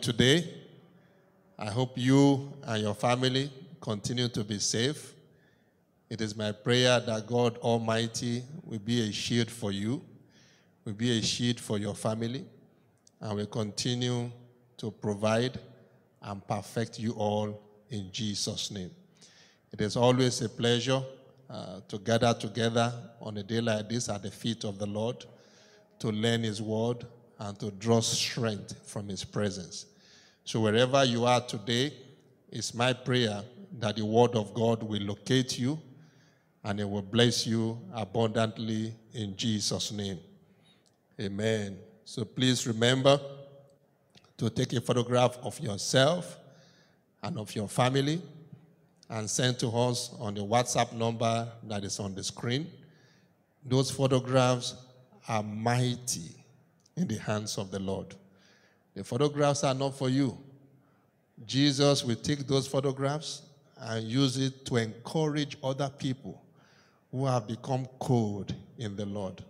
Today? I hope you and your family continue to be safe. It is my prayer that God Almighty will be a shield for you, will be a shield for your family, and will continue to provide and perfect you all in Jesus' name. It is always a pleasure uh, to gather together on a day like this at the feet of the Lord to learn His word and to draw strength from His presence. So, wherever you are today, it's my prayer that the word of God will locate you and it will bless you abundantly in Jesus' name. Amen. So, please remember to take a photograph of yourself and of your family and send to us on the WhatsApp number that is on the screen. Those photographs are mighty in the hands of the Lord. The photographs are not for you. Jesus will take those photographs and use it to encourage other people who have become cold in the Lord.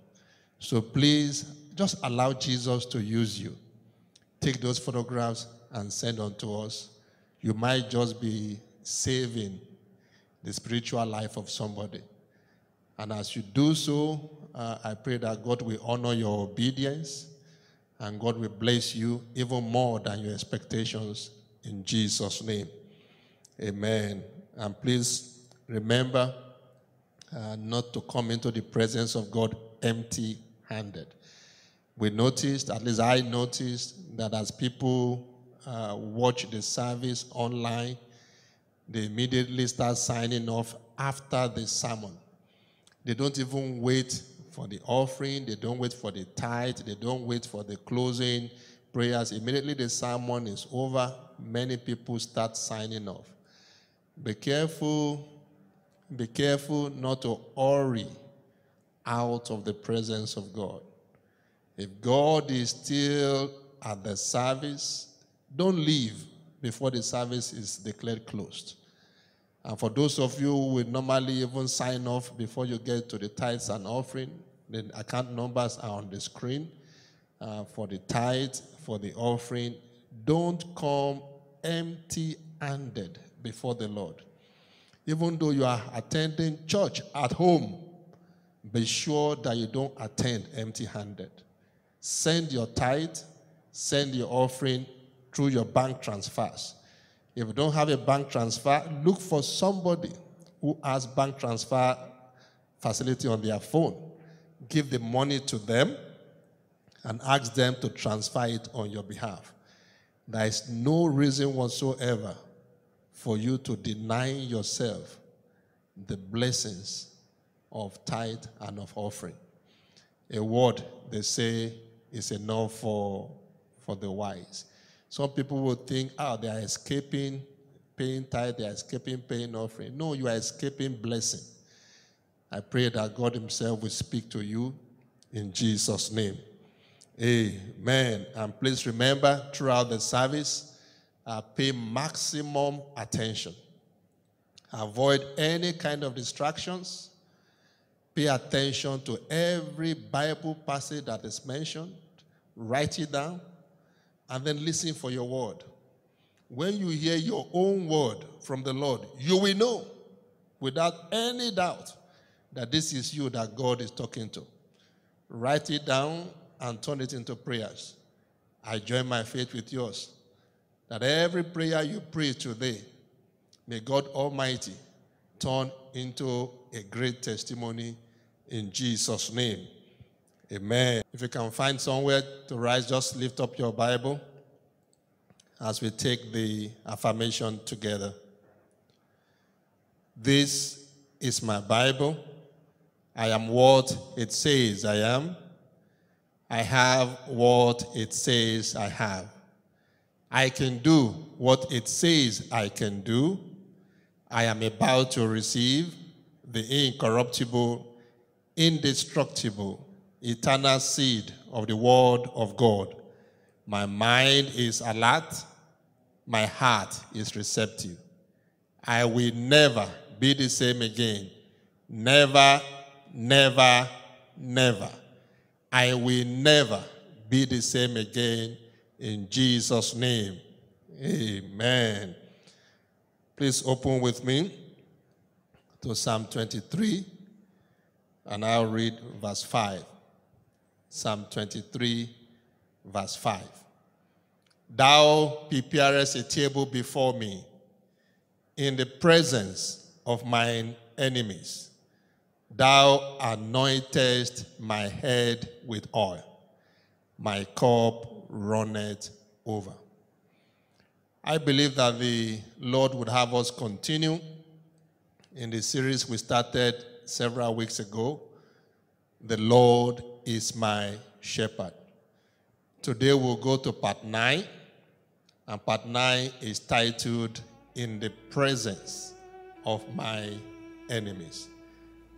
So please just allow Jesus to use you. Take those photographs and send on to us. You might just be saving the spiritual life of somebody. And as you do so, uh, I pray that God will honor your obedience and God will bless you even more than your expectations in Jesus' name. Amen. And please remember uh, not to come into the presence of God empty handed. We noticed, at least I noticed, that as people uh, watch the service online, they immediately start signing off after the sermon. They don't even wait for the offering, they don't wait for the tithe, they don't wait for the closing prayers. Immediately the sermon is over, many people start signing off. Be careful, be careful not to hurry out of the presence of God. If God is still at the service, don't leave before the service is declared closed. And for those of you who normally even sign off before you get to the tithes and offering, the account numbers are on the screen uh, for the tithe, for the offering. Don't come empty handed before the Lord. Even though you are attending church at home, be sure that you don't attend empty handed. Send your tithe, send your offering through your bank transfers. If you don't have a bank transfer, look for somebody who has bank transfer facility on their phone. Give the money to them and ask them to transfer it on your behalf. There is no reason whatsoever for you to deny yourself the blessings of tithe and of offering. A word, they say, is enough for, for the wise. Some people will think, oh, they are escaping paying tithe, they are escaping paying offering. No, you are escaping blessing. I pray that God Himself will speak to you in Jesus' name. Amen. And please remember throughout the service, uh, pay maximum attention. Avoid any kind of distractions. Pay attention to every Bible passage that is mentioned. Write it down and then listen for your word. When you hear your own word from the Lord, you will know without any doubt that this is you that God is talking to. Write it down and turn it into prayers. I join my faith with yours that every prayer you pray today, may God Almighty turn into a great testimony in Jesus' name. Amen. If you can find somewhere to rise, just lift up your Bible as we take the affirmation together. This is my Bible. I am what it says I am. I have what it says I have. I can do what it says I can do. I am about to receive the incorruptible, indestructible, eternal seed of the Word of God. My mind is alert, my heart is receptive. I will never be the same again. Never, never, never. I will never be the same again in Jesus' name. Amen. Please open with me to Psalm 23, and I'll read verse 5. Psalm 23, verse 5. Thou preparest a table before me in the presence of mine enemies. Thou anointest my head with oil, my cup runneth over. I believe that the Lord would have us continue in the series we started several weeks ago. The Lord is my shepherd. Today we'll go to part 9, and part 9 is titled In the Presence of My Enemies.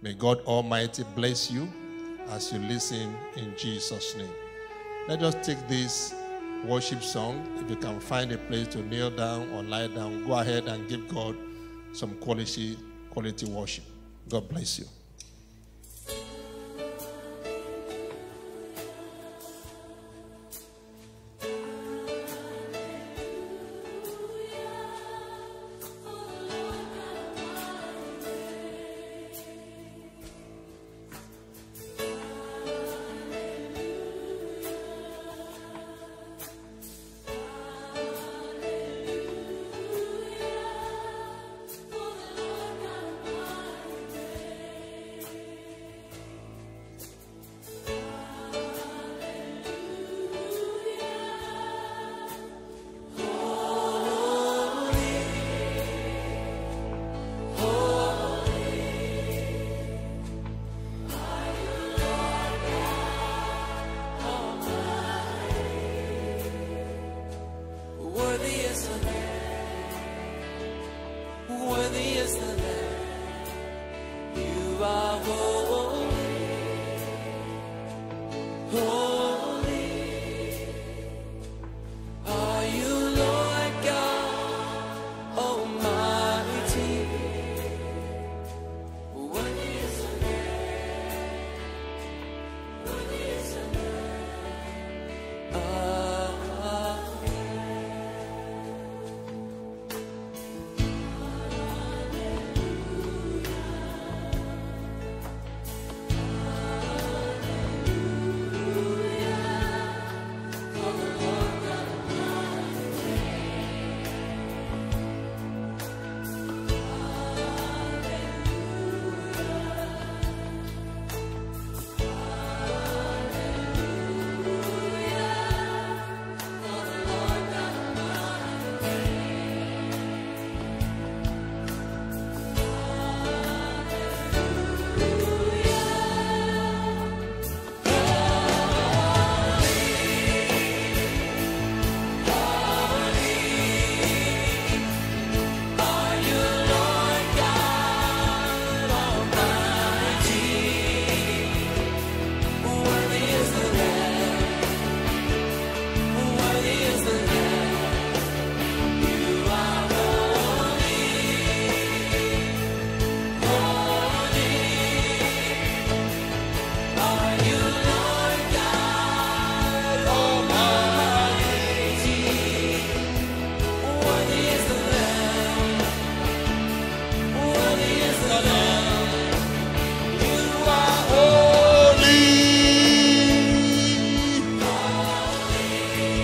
May God Almighty bless you as you listen in Jesus' name. Let us take this worship song. If you can find a place to kneel down or lie down, go ahead and give God some quality, quality worship. God bless you.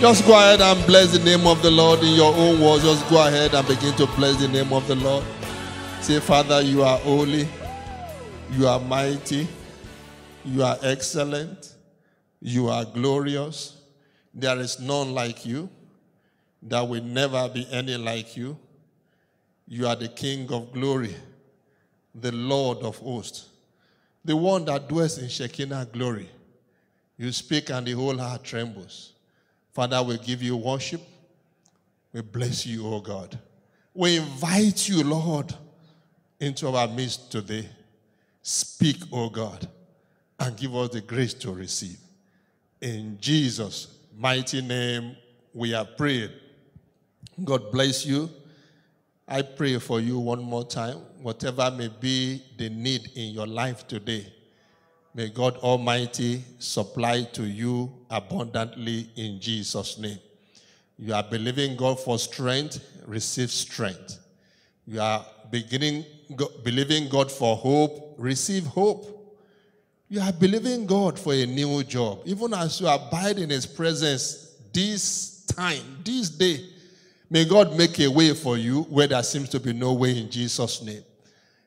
Just go ahead and bless the name of the Lord in your own words. Just go ahead and begin to bless the name of the Lord. Say, Father, you are holy, you are mighty, you are excellent, you are glorious. There is none like you. There will never be any like you. You are the King of glory, the Lord of hosts, the one that dwells in Shekinah glory. You speak and the whole heart trembles. Father, we give you worship. We bless you, O God. We invite you, Lord, into our midst today. Speak, O God, and give us the grace to receive. In Jesus' mighty name, we have prayed. God bless you. I pray for you one more time. Whatever may be the need in your life today, may God Almighty supply to you abundantly in Jesus' name. You are believing God for strength, receive strength. You are beginning believing God for hope, receive hope. You are believing God for a new job. Even as you abide in His presence this time, this day, may God make a way for you where there seems to be no way in Jesus' name.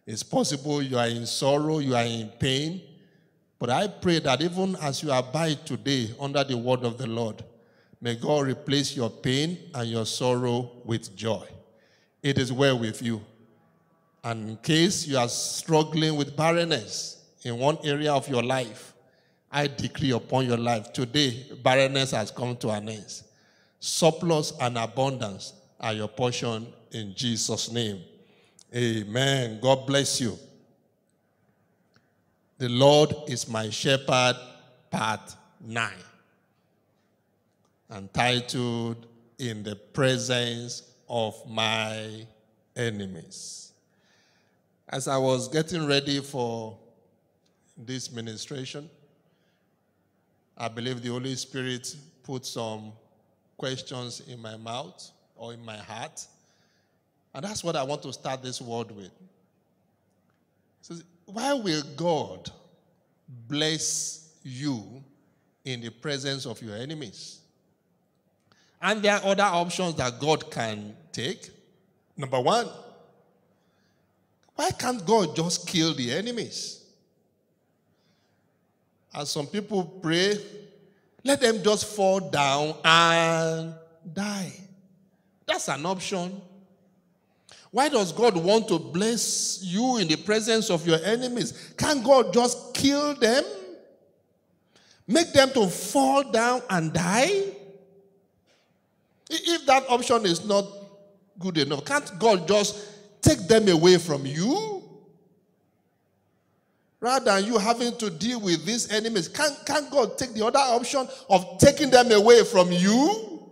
It's possible you are in sorrow, you are in pain, but I pray that even as you abide today under the word of the Lord, may God replace your pain and your sorrow with joy. It is well with you. And in case you are struggling with barrenness in one area of your life, I decree upon your life today, barrenness has come to an end. Surplus and abundance are your portion in Jesus' name. Amen. God bless you. The Lord is my shepherd, part 9. Entitled, In the Presence of My Enemies. As I was getting ready for this ministration, I believe the Holy Spirit put some questions in my mouth or in my heart. And that's what I want to start this word with. Why will God bless you in the presence of your enemies? And there are other options that God can take. Number one, why can't God just kill the enemies? As some people pray, let them just fall down and die. That's an option. Why does God want to bless you in the presence of your enemies? Can't God just kill them? Make them to fall down and die? If that option is not good enough, can't God just take them away from you? rather than you having to deal with these enemies, can, can God take the other option of taking them away from you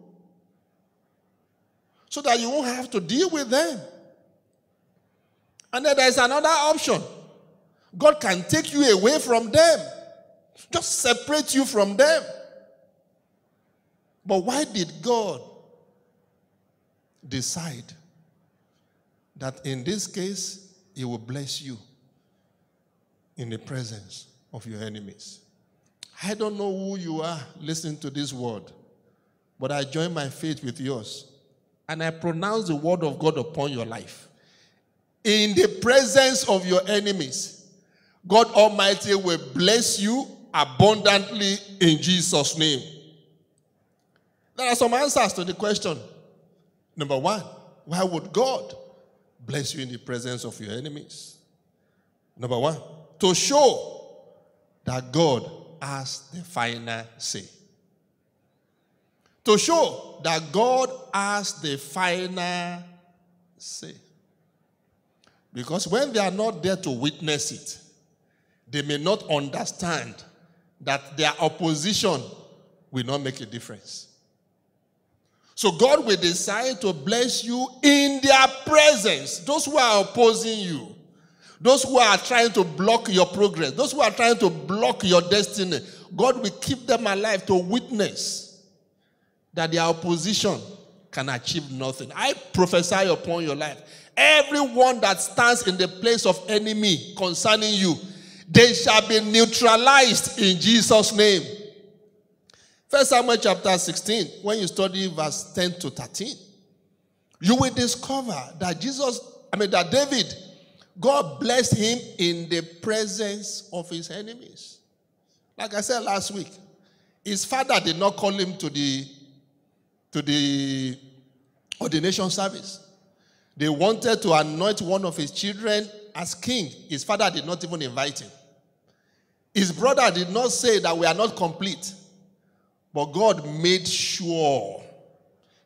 so that you won't have to deal with them? And then there's another option. God can take you away from them, just separate you from them. But why did God decide that in this case, He will bless you in the presence of your enemies? I don't know who you are listening to this word, but I join my faith with yours and I pronounce the word of God upon your life. In the presence of your enemies, God Almighty will bless you abundantly in Jesus' name. There are some answers to the question. Number one, why would God bless you in the presence of your enemies? Number one, to show that God has the final say. To show that God has the final say. Because when they are not there to witness it, they may not understand that their opposition will not make a difference. So God will decide to bless you in their presence. Those who are opposing you, those who are trying to block your progress, those who are trying to block your destiny, God will keep them alive to witness that their opposition can achieve nothing. I prophesy upon your life. Everyone that stands in the place of enemy concerning you, they shall be neutralized in Jesus' name. First Samuel chapter 16, when you study verse 10 to 13, you will discover that Jesus, I mean, that David, God blessed him in the presence of his enemies. Like I said last week, his father did not call him to the to the ordination service. They wanted to anoint one of his children as king. His father did not even invite him. His brother did not say that we are not complete. But God made sure.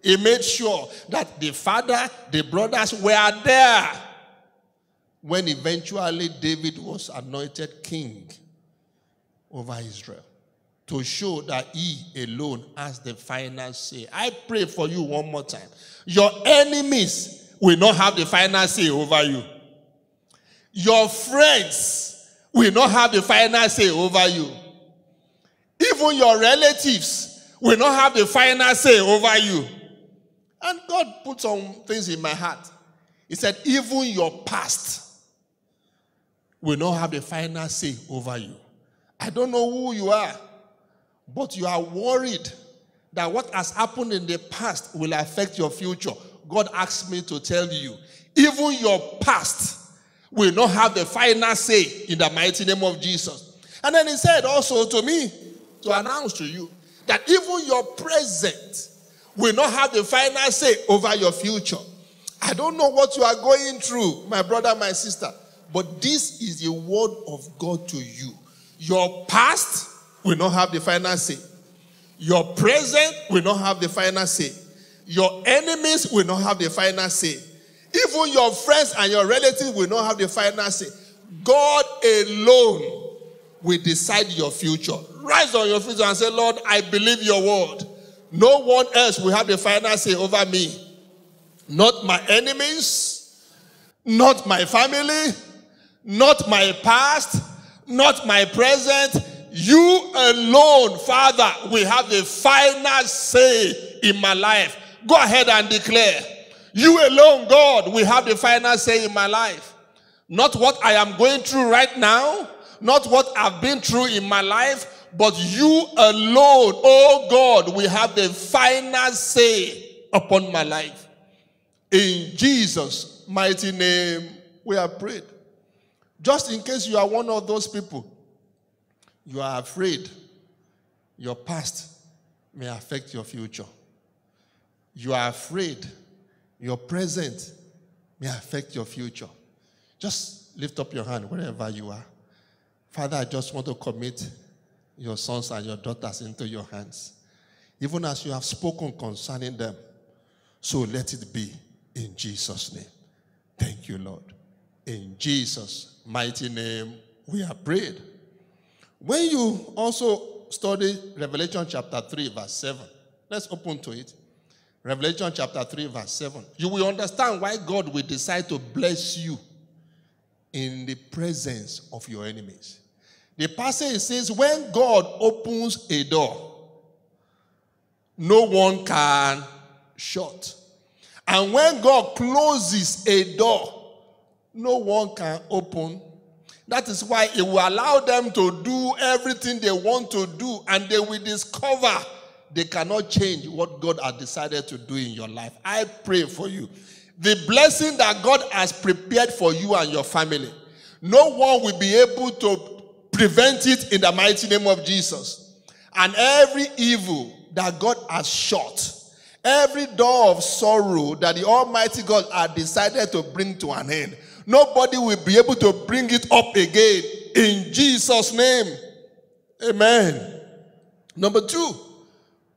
He made sure that the father, the brothers were there when eventually David was anointed king over Israel to show that he alone has the final say. I pray for you one more time. Your enemies will not have the final say over you. Your friends will not have the final say over you. Even your relatives will not have the final say over you. And God put some things in my heart. He said, even your past will not have the final say over you. I don't know who you are, but you are worried that what has happened in the past will affect your future. God asked me to tell you, even your past will not have the final say in the mighty name of Jesus. And then he said also to me to announce to you that even your present will not have the final say over your future. I don't know what you are going through, my brother, my sister, but this is the word of God to you. Your past will not have the final say. Your present will not have the final say. Your enemies will not have the final say. Even your friends and your relatives will not have the final say. God alone will decide your future. Rise on your feet and say, Lord, I believe your word. No one else will have the final say over me. Not my enemies, not my family, not my past, not my present. You alone, Father, will have the final say in my life. Go ahead and declare. You alone, God, will have the final say in my life. Not what I am going through right now, not what I've been through in my life, but you alone, oh God, will have the final say upon my life. In Jesus' mighty name, we are prayed. Just in case you are one of those people, you are afraid your past may affect your future. You are afraid your present may affect your future. Just lift up your hand wherever you are. Father, I just want to commit your sons and your daughters into your hands. Even as you have spoken concerning them, so let it be in Jesus' name. Thank you, Lord. In Jesus' mighty name, we are prayed. When you also study Revelation chapter 3, verse 7, let's open to it. Revelation chapter 3, verse 7. You will understand why God will decide to bless you in the presence of your enemies. The passage says, when God opens a door, no one can shut. And when God closes a door, no one can open. That is why it will allow them to do everything they want to do, and they will discover they cannot change what God has decided to do in your life. I pray for you. The blessing that God has prepared for you and your family, no one will be able to prevent it in the mighty name of Jesus. And every evil that God has shut, every door of sorrow that the Almighty God has decided to bring to an end, nobody will be able to bring it up again in Jesus' name. Amen. Number two,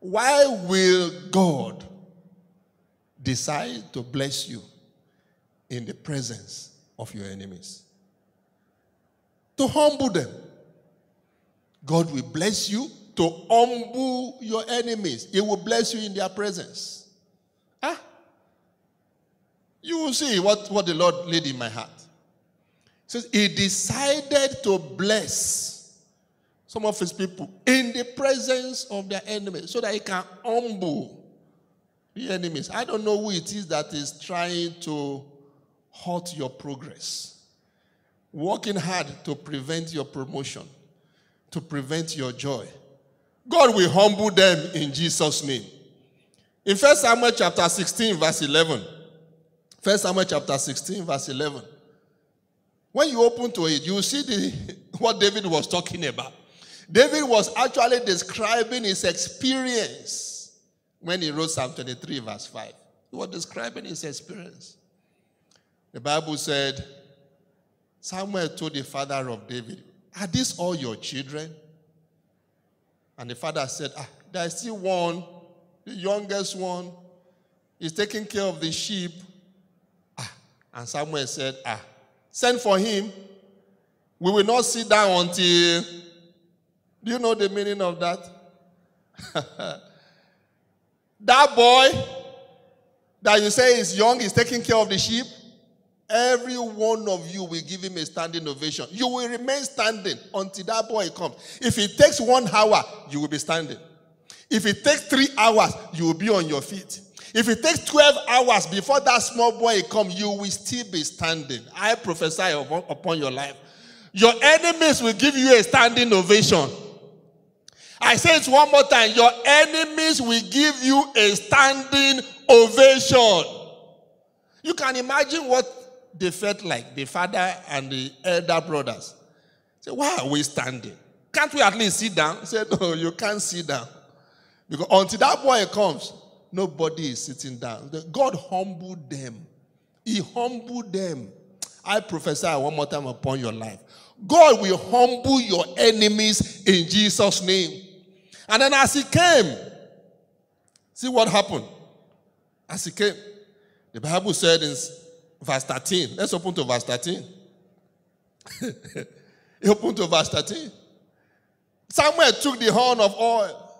why will God decide to bless you in the presence of your enemies? To humble them. God will bless you to humble your enemies. He will bless you in their presence. Ah. You will see what, what the Lord laid in my heart. He says, He decided to bless some of His people in the presence of their enemies so that He can humble the enemies. I don't know who it is that is trying to halt your progress, working hard to prevent your promotion, to prevent your joy. God will humble them in Jesus' name. In 1 Samuel chapter 16, verse 11, 1 Samuel chapter 16, verse 11, when you open to it, you see the, what David was talking about. David was actually describing his experience when he wrote Psalm 23, verse 5. He was describing his experience. The Bible said, Samuel told the father of David, Are these all your children? And the father said, ah, There's still one, the youngest one. He's taking care of the sheep. Ah, and Samuel said, Ah, send for him. We will not sit down until. Do you know the meaning of that? that boy that you say is young is taking care of the sheep. Every one of you will give him a standing ovation. You will remain standing until that boy comes. If it takes one hour, you will be standing. If it takes three hours, you will be on your feet. If it takes 12 hours before that small boy comes, you will still be standing. I prophesy upon, your life. Your enemies will give you a standing ovation. I say it one more time. Your enemies will give you a standing ovation. You can imagine what they felt like, the father and the elder brothers. Say, why are we standing? Can't we at least sit down? Say, no, you can't sit down. Because until that boy comes, nobody is sitting down. God humbled them. He humbled them. I prophesy one more time upon your life. God will humble your enemies in Jesus' name. And then as he came, see what happened. As he came, the Bible said in verse 13. Let's open to verse 13. open to verse 13. Samuel took the horn of oil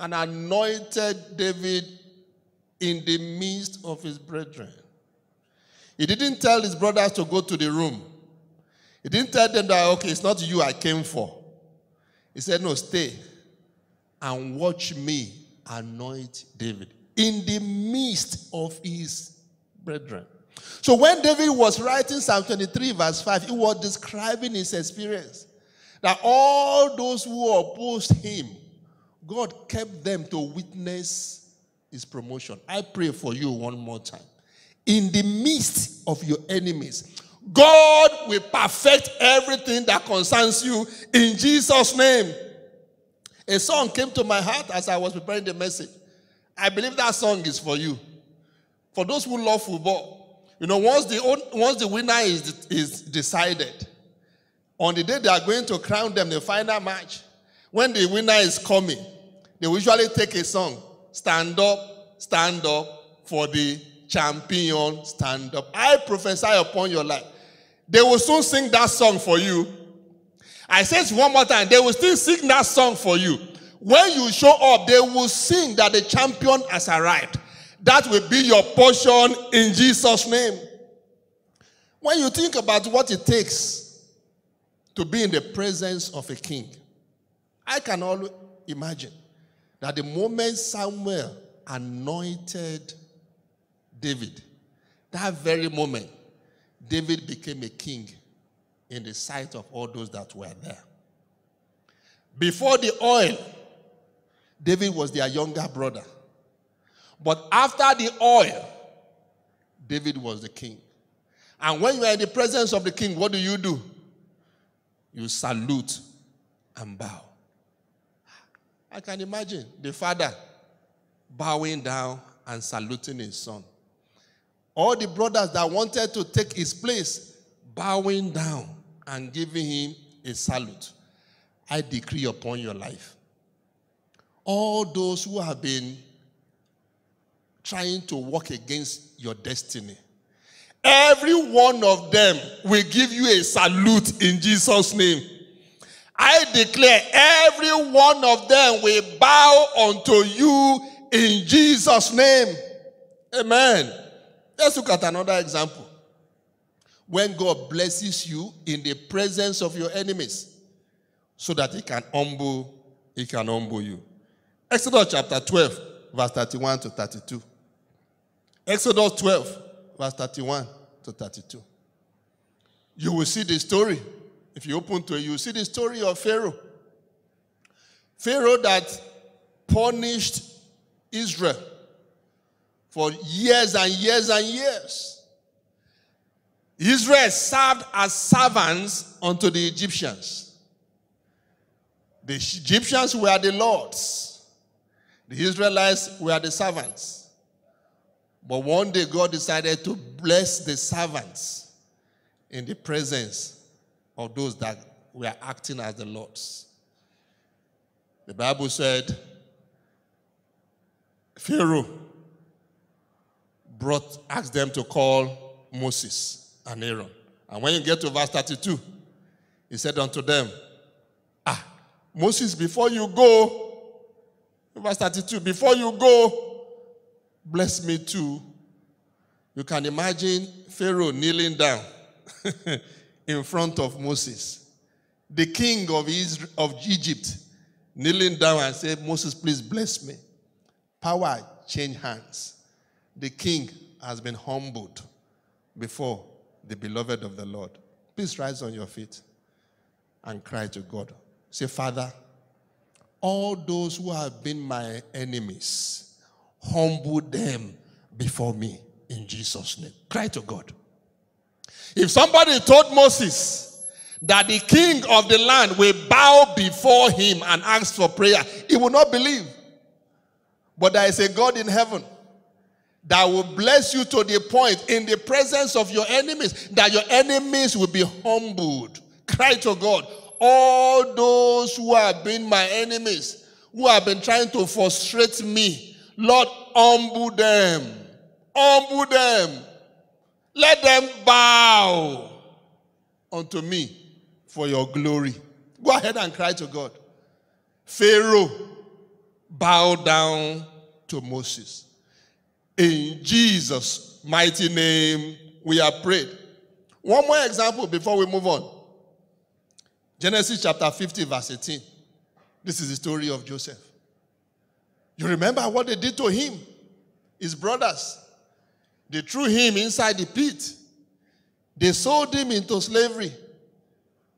and anointed David in the midst of his brethren. He didn't tell his brothers to go to the room. He didn't tell them that, okay, it's not you I came for. He said, no, stay and watch me anoint David in the midst of his brethren. So when David was writing Psalm 23, verse 5, he was describing his experience. That all those who opposed him, God kept them to witness his promotion. I pray for you one more time. In the midst of your enemies, God will perfect everything that concerns you in Jesus' name. A song came to my heart as I was preparing the message. I believe that song is for you. For those who love football, you know, once the, once the winner is, is decided, on the day they are going to crown them, the final match, when the winner is coming, they usually take a song Stand up, stand up for the champion, stand up. I prophesy upon your life. They will soon sing that song for you. I say it one more time. They will still sing that song for you. When you show up, they will sing that the champion has arrived. That will be your portion in Jesus' name. When you think about what it takes to be in the presence of a king, I can always imagine that the moment Samuel anointed David, that very moment, David became a king in the sight of all those that were there. Before the oil, David was their younger brother. But after the oil, David was the king. And when you are in the presence of the king, what do you do? You salute and bow. I can imagine the father bowing down and saluting his son. All the brothers that wanted to take his place bowing down and giving him a salute. I decree upon your life. All those who have been trying to work against your destiny, every one of them will give you a salute in Jesus' name. I declare every one of them will bow unto you in Jesus' name. Amen. Let's look at another example. When God blesses you in the presence of your enemies, so that he can humble, he can humble you. Exodus chapter 12, verse 31 to 32. Exodus 12, verse 31 to 32. You will see the story. If you open to it, you will see the story of Pharaoh. Pharaoh that punished Israel for years and years and years. Israel served as servants unto the Egyptians. The Egyptians were the lords, the Israelites were the servants. But one day God decided to bless the servants in the presence of those that were acting as the lords. The Bible said Pharaoh brought asked them to call Moses and Aaron. And when you get to verse 32, he said unto them, Ah, Moses, before you go, verse 32, before you go, bless me too. You can imagine Pharaoh kneeling down in front of Moses. The king of, Israel, of Egypt kneeling down and said, Moses, please bless me. Power change hands. The king has been humbled before the beloved of the Lord. Please rise on your feet and cry to God. Say, Father, all those who have been my enemies, humble them before me in Jesus' name. Cry to God. If somebody told Moses that the king of the land will bow before him and ask for prayer, he would not believe. But there is a God in heaven that will bless you to the point in the presence of your enemies that your enemies will be humbled. Cry to God. All those who have been my enemies, who have been trying to frustrate me, Lord, humble them. Humble them. Let them bow unto me for your glory. Go ahead and cry to God. Pharaoh bowed down to Moses. In Jesus' mighty name, we are prayed. One more example before we move on. Genesis chapter 50, verse 18. This is the story of Joseph. You remember what they did to him? His brothers. They threw him inside the pit. They sold him into slavery.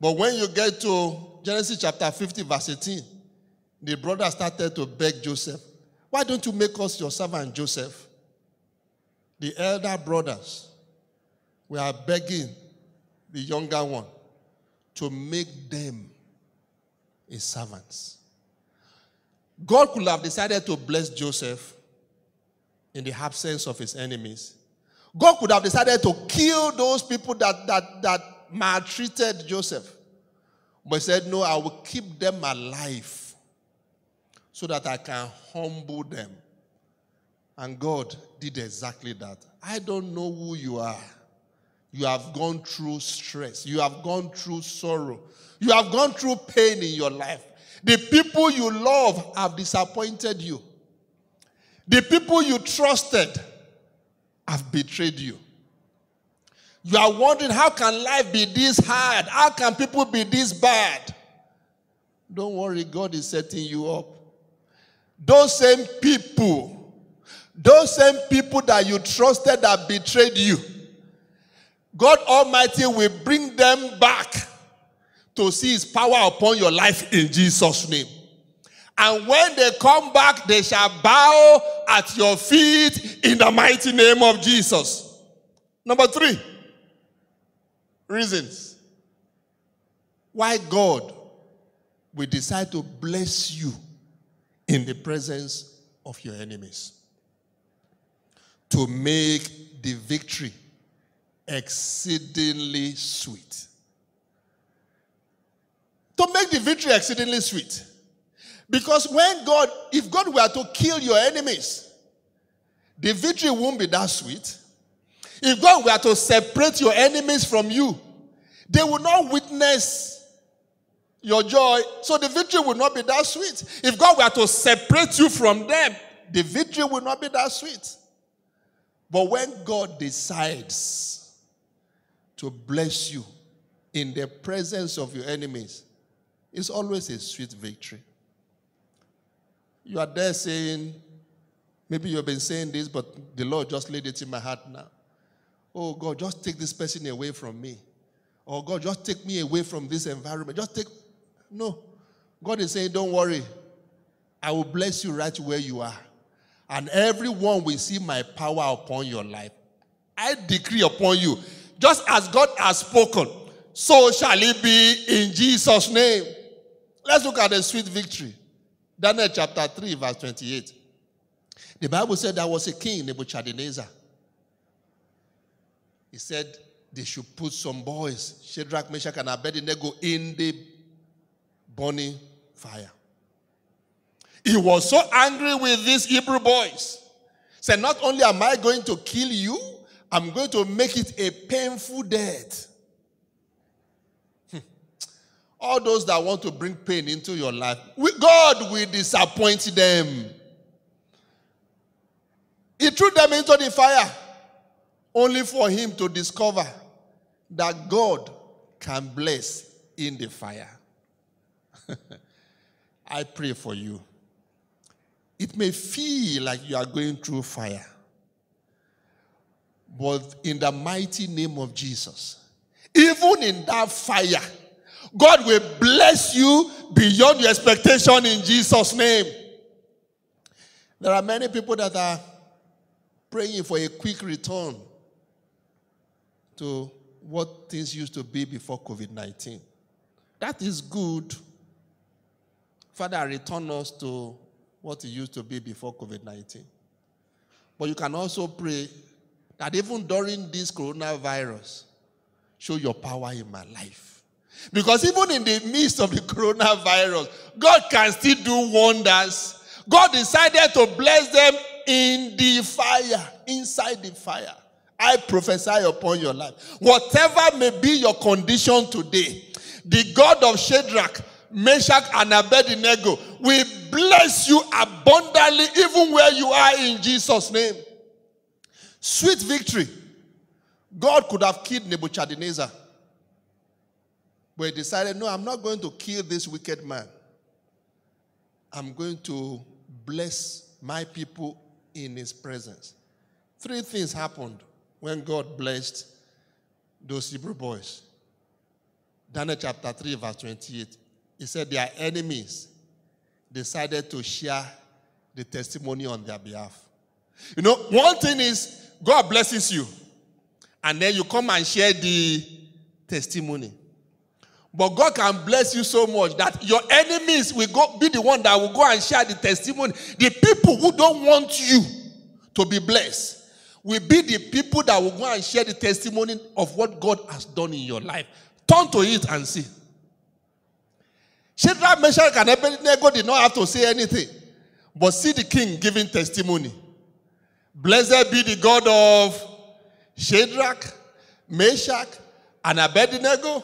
But when you get to Genesis chapter 50, verse 18, the brothers started to beg Joseph, Why don't you make us your servant, Joseph? The elder brothers were begging the younger one to make them his servants. God could have decided to bless Joseph in the absence of his enemies. God could have decided to kill those people that, that, that maltreated Joseph. But he said, No, I will keep them alive so that I can humble them. And God did exactly that. I don't know who you are. You have gone through stress. You have gone through sorrow. You have gone through pain in your life. The people you love have disappointed you. The people you trusted have betrayed you. You are wondering, how can life be this hard? How can people be this bad? Don't worry, God is setting you up. Those same people, those same people that you trusted that betrayed you, God Almighty will bring them back to see His power upon your life in Jesus' name. And when they come back, they shall bow at your feet in the mighty name of Jesus. Number three, reasons why God will decide to bless you in the presence of your enemies. To make the victory exceedingly sweet. To make the victory exceedingly sweet. Because when God, if God were to kill your enemies, the victory won't be that sweet. If God were to separate your enemies from you, they will not witness your joy, so the victory will not be that sweet. If God were to separate you from them, the victory will not be that sweet. But when God decides to bless you in the presence of your enemies, it's always a sweet victory. You are there saying, maybe you've been saying this, but the Lord just laid it in my heart now. Oh God, just take this person away from me. Oh God, just take me away from this environment. Just take. No. God is saying, don't worry. I will bless you right where you are. And everyone will see my power upon your life. I decree upon you, just as God has spoken, so shall it be in Jesus' name. Let's look at the sweet victory. Daniel chapter 3, verse 28. The Bible said there was a king, Nebuchadnezzar. He said they should put some boys, Shadrach, Meshach, and Abednego, in the burning fire. He was so angry with these Hebrew boys. Said, Not only am I going to kill you, I'm going to make it a painful death. Hmm. All those that want to bring pain into your life, God will disappoint them. He threw them into the fire only for him to discover that God can bless in the fire. I pray for you. It may feel like you are going through fire, but in the mighty name of Jesus, even in that fire, God will bless you beyond your expectation in Jesus' name. There are many people that are praying for a quick return to what things used to be before COVID 19. That is good. Father, return us to what it used to be before COVID 19. But you can also pray that even during this coronavirus, show your power in my life. Because even in the midst of the coronavirus, God can still do wonders. God decided to bless them in the fire, inside the fire. I prophesy upon your life. Whatever may be your condition today, the God of Shadrach, Meshach, and Abednego will bless you abundantly, even where you are in Jesus' name. Sweet victory. God could have killed Nebuchadnezzar. But he decided, no, I'm not going to kill this wicked man. I'm going to bless my people in his presence. Three things happened when God blessed those Hebrew boys. Daniel chapter 3, verse 28. He said their enemies decided to share the testimony on their behalf. You know, one thing is God blesses you, and then you come and share the testimony. But God can bless you so much that your enemies will go, be the one that will go and share the testimony. The people who don't want you to be blessed will be the people that will go and share the testimony of what God has done in your life. Turn to it and see. Shadrach, Meshach, and Abednego did not have to say anything, but see the king giving testimony. Blessed be the God of Shadrach, Meshach, and Abednego,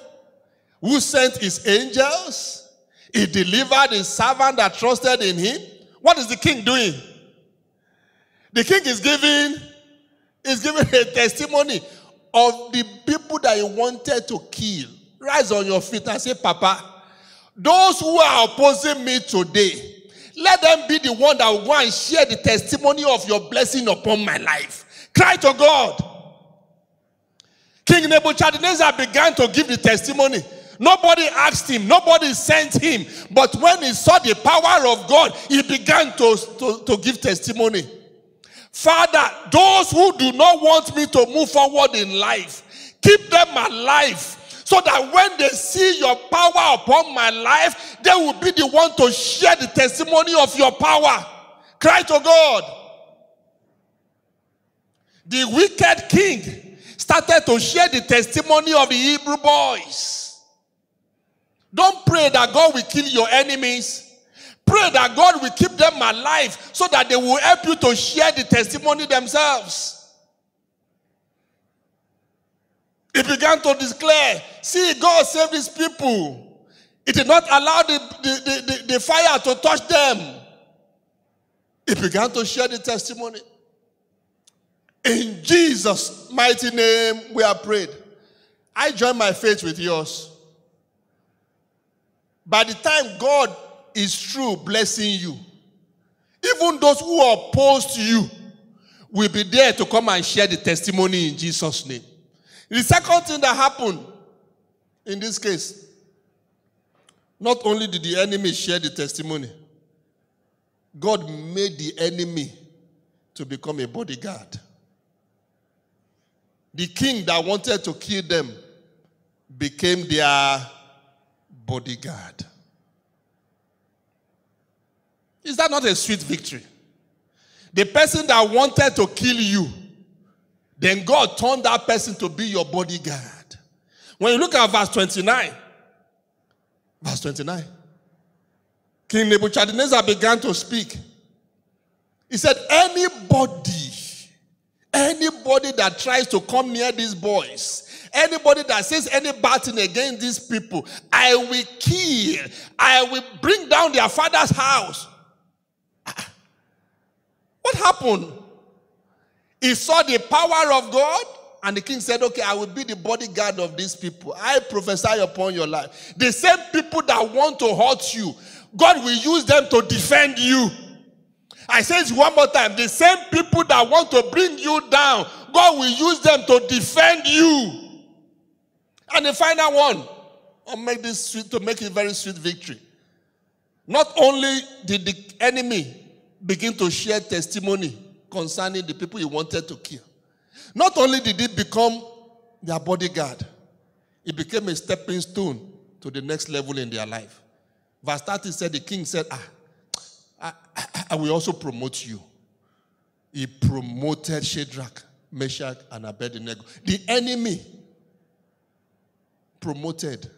who sent his angels. He delivered his servant that trusted in him. What is the king doing? The king is giving, is giving a testimony of the people that he wanted to kill. Rise on your feet and say, Papa, those who are opposing me today, let them be the one that will go and share the testimony of your blessing upon my life. Cry to God. King Nebuchadnezzar began to give the testimony. Nobody asked him, nobody sent him. But when he saw the power of God, he began to, to, to give testimony. Father, those who do not want me to move forward in life, keep them alive so that when they see your power upon my life, they will be the one to share the testimony of your power. Cry to God. The wicked king started to share the testimony of the Hebrew boys. Don't pray that God will kill your enemies. Pray that God will keep them alive so that they will help you to share the testimony themselves. He began to declare, See, God saved his people. It did not allow the, the, the, the, fire to touch them. He began to share the testimony. In Jesus' mighty name, we are prayed. I join my faith with yours. By the time God is true blessing you, even those who are opposed to you will be there to come and share the testimony in Jesus' name. The second thing that happened in this case, not only did the enemy share the testimony, God made the enemy to become a bodyguard. The king that wanted to kill them became their bodyguard. Is that not a sweet victory? The person that wanted to kill you, then God turned that person to be your bodyguard. When you look at verse 29, verse 29, King Nebuchadnezzar began to speak. He said, Anybody, anybody that tries to come near these boys, anybody that says any bad thing against these people, I will kill, I will bring down their father's house. Ah, ah. What happened? He saw the power of God, and the king said, Okay, I will be the bodyguard of these people. I prophesy upon your life. The same people that want to hurt you, God will use them to defend you. I say it one more time. The same people that want to bring you down, God will use them to defend you. And the final one, I'll make this sweet to make it very sweet victory. Not only did the enemy begin to share testimony concerning the people he wanted to kill, not only did he become their bodyguard, he became a stepping stone to the next level in their life. Verse 30 said, The king said, Ah, I, I, will also promote you. He promoted Shadrach, Meshach, and Abednego. The enemy promoted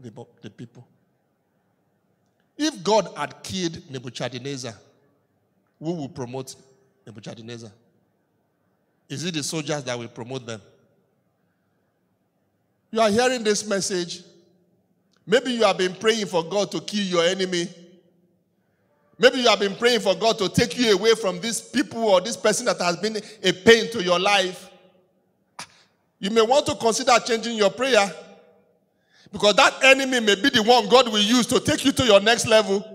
the, the people. If God had killed Nebuchadnezzar, who will promote Nebuchadnezzar? Is it the soldiers that will promote them? You are hearing this message. Maybe you have been praying for God to kill your enemy. Maybe you have been praying for God to take you away from these people or this person that has been a pain to your life. You may want to consider changing your prayer because that enemy may be the one God will use to take you to your next level.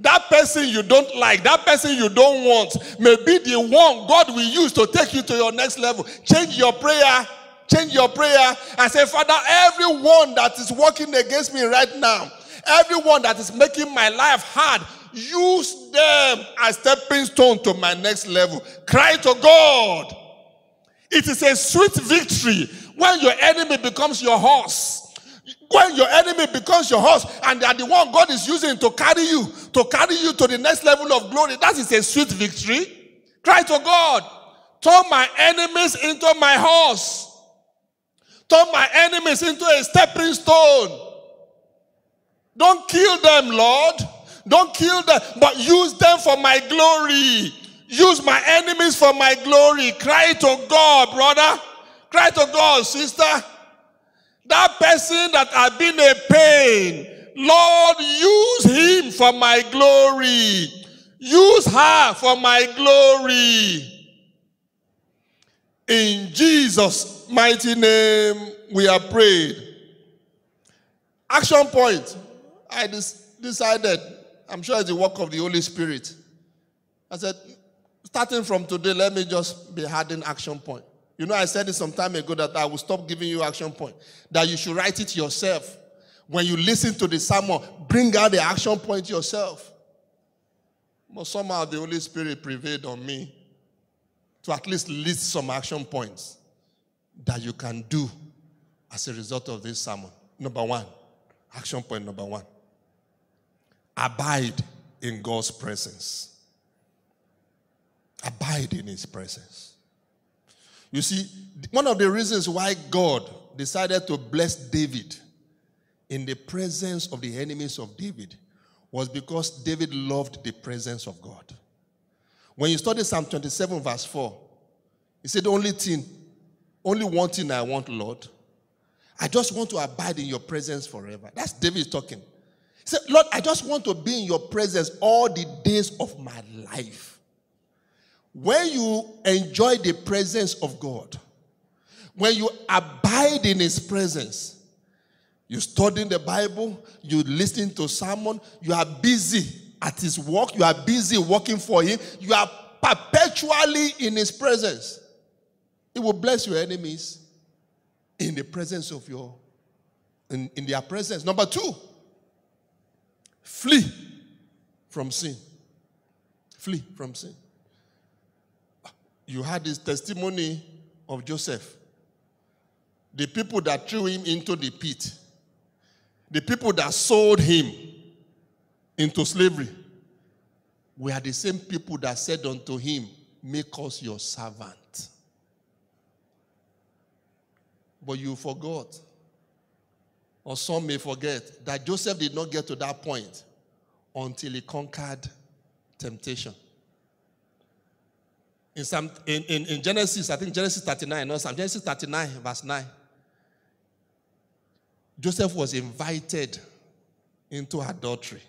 That person you don't like, that person you don't want, may be the one God will use to take you to your next level. Change your prayer. Change your prayer and say, Father, everyone that is working against me right now, everyone that is making my life hard, use them as stepping stone to my next level. Cry to God. It is a sweet victory when your enemy becomes your horse. When your enemy becomes your horse and they are the one God is using to carry you, to carry you to the next level of glory, that is a sweet victory. Cry to oh God. Turn my enemies into my horse. Turn my enemies into a stepping stone. Don't kill them, Lord. Don't kill them, but use them for my glory. Use my enemies for my glory. Cry to oh God, brother. Cry to oh God, sister. That person that has been a pain, Lord, use him for my glory. Use her for my glory. In Jesus' mighty name, we are prayed. Action point. I decided, I'm sure it's the work of the Holy Spirit. I said, starting from today, let me just be adding action point. You know, I said it some time ago that I will stop giving you action point, that you should write it yourself. When you listen to the sermon, bring out the action point yourself. But somehow the Holy Spirit prevailed on me to at least list some action points that you can do as a result of this sermon. Number one, action point number one abide in God's presence. Abide in His presence. You see, one of the reasons why God decided to bless David in the presence of the enemies of David was because David loved the presence of God. When you study Psalm 27, verse 4, he said, Only thing, only one thing I want, Lord. I just want to abide in your presence forever. That's David talking. He said, Lord, I just want to be in your presence all the days of my life. When you enjoy the presence of God, when you abide in his presence, you studying the Bible, you listening to sermon, you are busy at his work, you are busy working for him, you are perpetually in his presence. It will bless your enemies in the presence of your in, in their presence. Number two, flee from sin. Flee from sin. You had this testimony of Joseph. The people that threw him into the pit, the people that sold him into slavery, were the same people that said unto him, Make us your servant. But you forgot, or some may forget, that Joseph did not get to that point until he conquered temptation. In, some, in, in, in Genesis, I think Genesis 39, no, some Genesis 39, verse 9, Joseph was invited into adultery.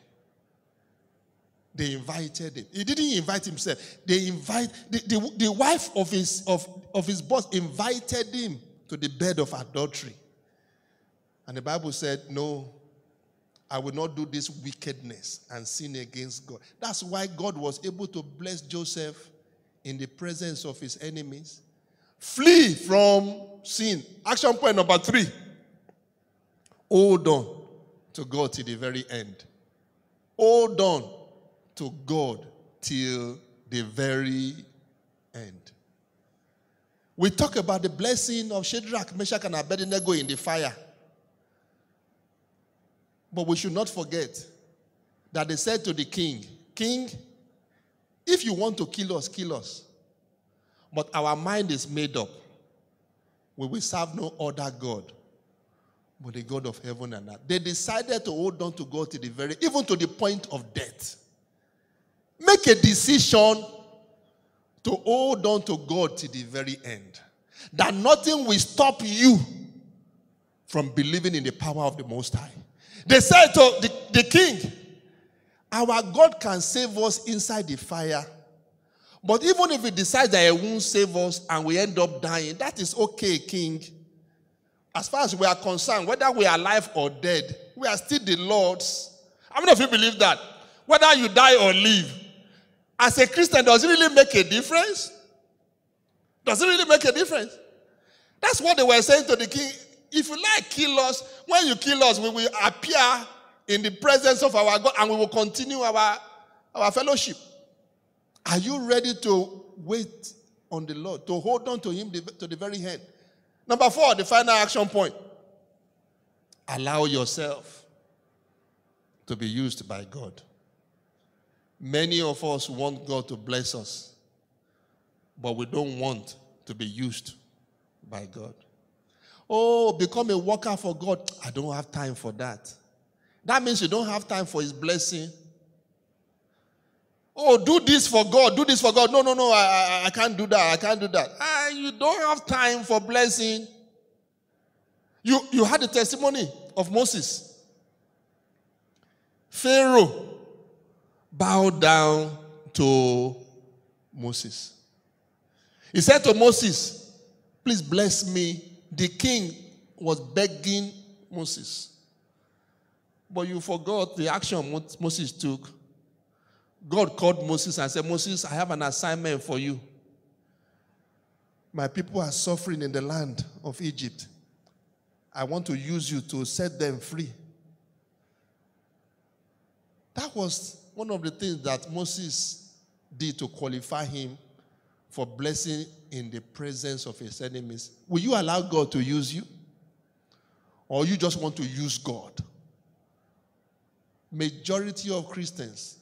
They invited him. He didn't invite himself. They invite the, the, the wife of his of, of his boss invited him to the bed of adultery. And the Bible said, No, I will not do this wickedness and sin against God. That's why God was able to bless Joseph in the presence of his enemies. Flee from sin. Action point number three. Hold on to God till the very end. Hold on to God till the very end. We talk about the blessing of Shadrach, Meshach, and Abednego in the fire. But we should not forget that they said to the king, King, if you want to kill us, kill us. But our mind is made up. We will serve no other God but the God of heaven and earth. They decided to hold on to God to the very, even to the point of death. Make a decision to hold on to God to the very end. That nothing will stop you from believing in the power of the Most High. They said to the, the king, Our God can save us inside the fire. But even if he decides that he won't save us and we end up dying, that is okay, king. As far as we are concerned, whether we are alive or dead, we are still the Lord's. How many of you believe that? Whether you die or live, as a Christian, does it really make a difference? Does it really make a difference? That's what they were saying to the king. If you like, kill us. When you kill us, we will appear in the presence of our God and we will continue our, our fellowship. Are you ready to wait on the Lord, to hold on to Him to the very end? Number four, the final action point. Allow yourself to be used by God. Many of us want God to bless us, but we don't want to be used by God. Oh, become a worker for God. I don't have time for that. That means you don't have time for His blessing. Oh, do this for God. Do this for God. No, no, no. I, I, I can't do that. I can't do that. Ah, you don't have time for blessing. You, you had the testimony of Moses. Pharaoh bowed down to Moses. He said to Moses, Please bless me. The king was begging Moses. But you forgot the action Moses took. God called Moses and said, Moses, I have an assignment for you. My people are suffering in the land of Egypt. I want to use you to set them free. That was one of the things that Moses did to qualify him for blessing in the presence of his enemies. Will you allow God to use you? Or you just want to use God? Majority of Christians,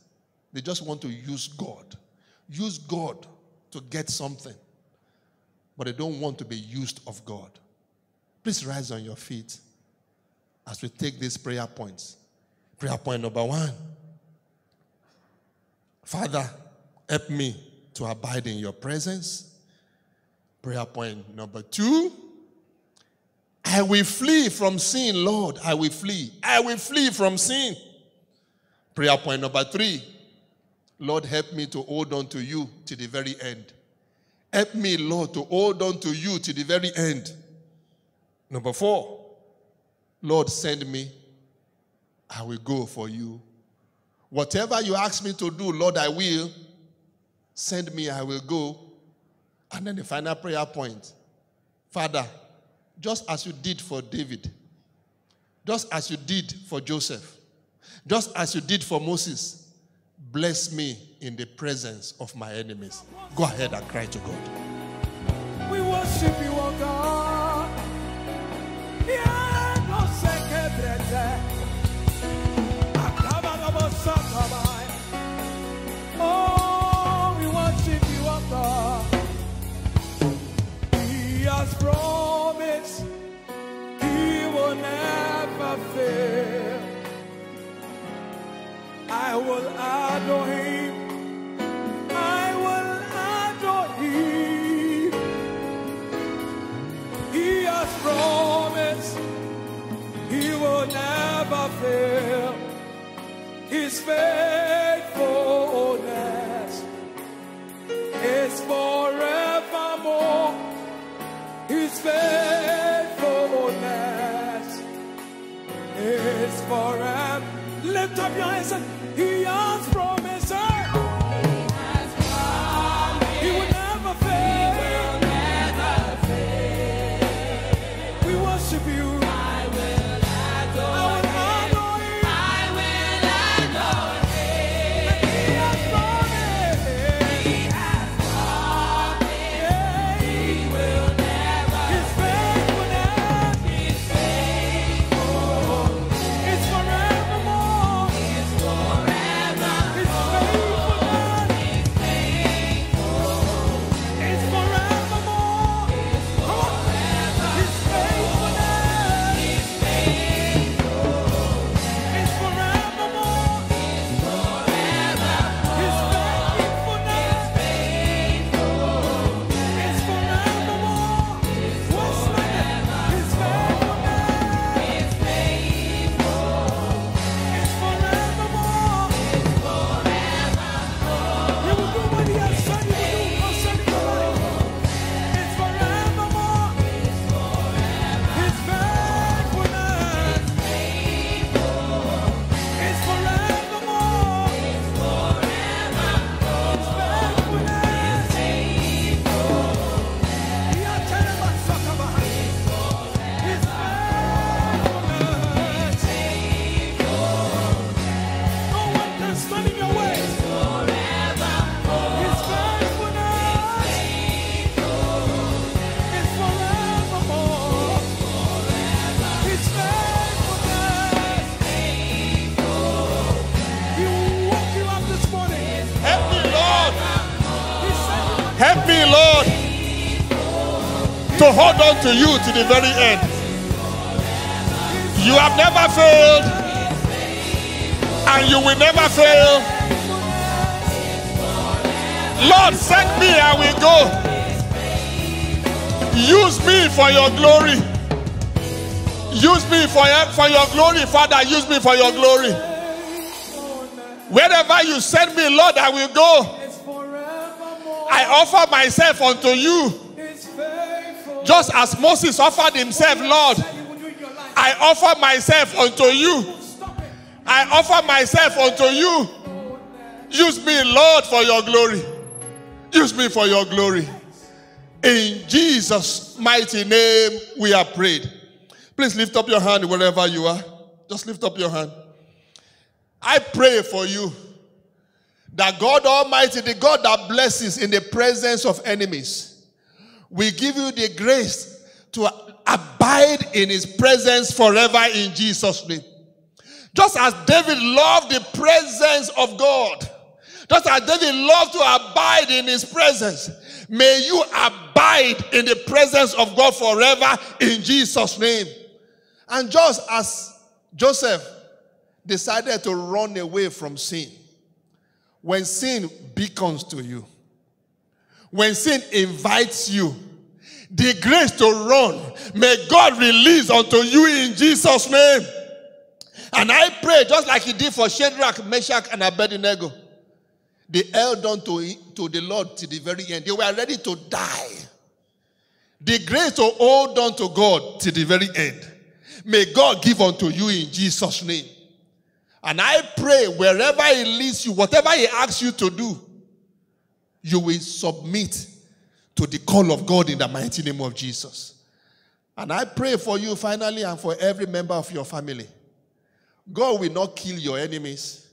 they just want to use God. Use God to get something. But they don't want to be used of God. Please rise on your feet as we take these prayer points. Prayer point number one Father, help me to abide in your presence. Prayer point number two I will flee from sin, Lord. I will flee. I will flee from sin. Prayer point number three Lord, help me to hold on to you to the very end. Help me, Lord, to hold on to you to the very end. Number four, Lord, send me. I will go for you. Whatever you ask me to do, Lord, I will. Send me, I will go. And then the final prayer point Father, just as you did for David, just as you did for Joseph, just as you did for Moses, bless me in the presence of my enemies. Go ahead and cry to God. We worship you, O God. Oh, we worship you, O God. He has promised he will never fail. I will adore him. I will adore him. He has promised he will never fail. His faithfulness is forevermore. His faithfulness is forever. Lift up your hands and he has promised. To to you to the very end. You have never failed, and you will never fail. Lord, send me, I will go. Use me for your glory. Use me for your, for your glory, Father. Use me for your glory. Wherever you send me, Lord, I will go. I offer myself unto you. Just as Moses offered himself, Lord. I offer myself unto you. I offer myself unto you. Use me, Lord, for your glory. Use me for your glory. In Jesus' mighty name, we are prayed. Please lift up your hand wherever you are. Just lift up your hand. I pray for you that God Almighty, the God that blesses in the presence of enemies, will give you the grace to abide in his presence forever in Jesus' name. Just as David loved the presence of God, just as David loved to abide in his presence, may you abide in the presence of God forever in Jesus' name. And just as Joseph decided to run away from sin, when sin beckons to you, when sin invites you, the grace to run, may God release unto you in Jesus' name. And I pray, just like he did for Shadrach, Meshach, and Abednego, they held on to, to the Lord to the very end. They were ready to die. The grace to hold on to God to the very end. May God give unto you in Jesus' name. And I pray wherever He leads you, whatever He asks you to do, you will submit to the call of God in the mighty name of Jesus. And I pray for you finally and for every member of your family. God will not kill your enemies,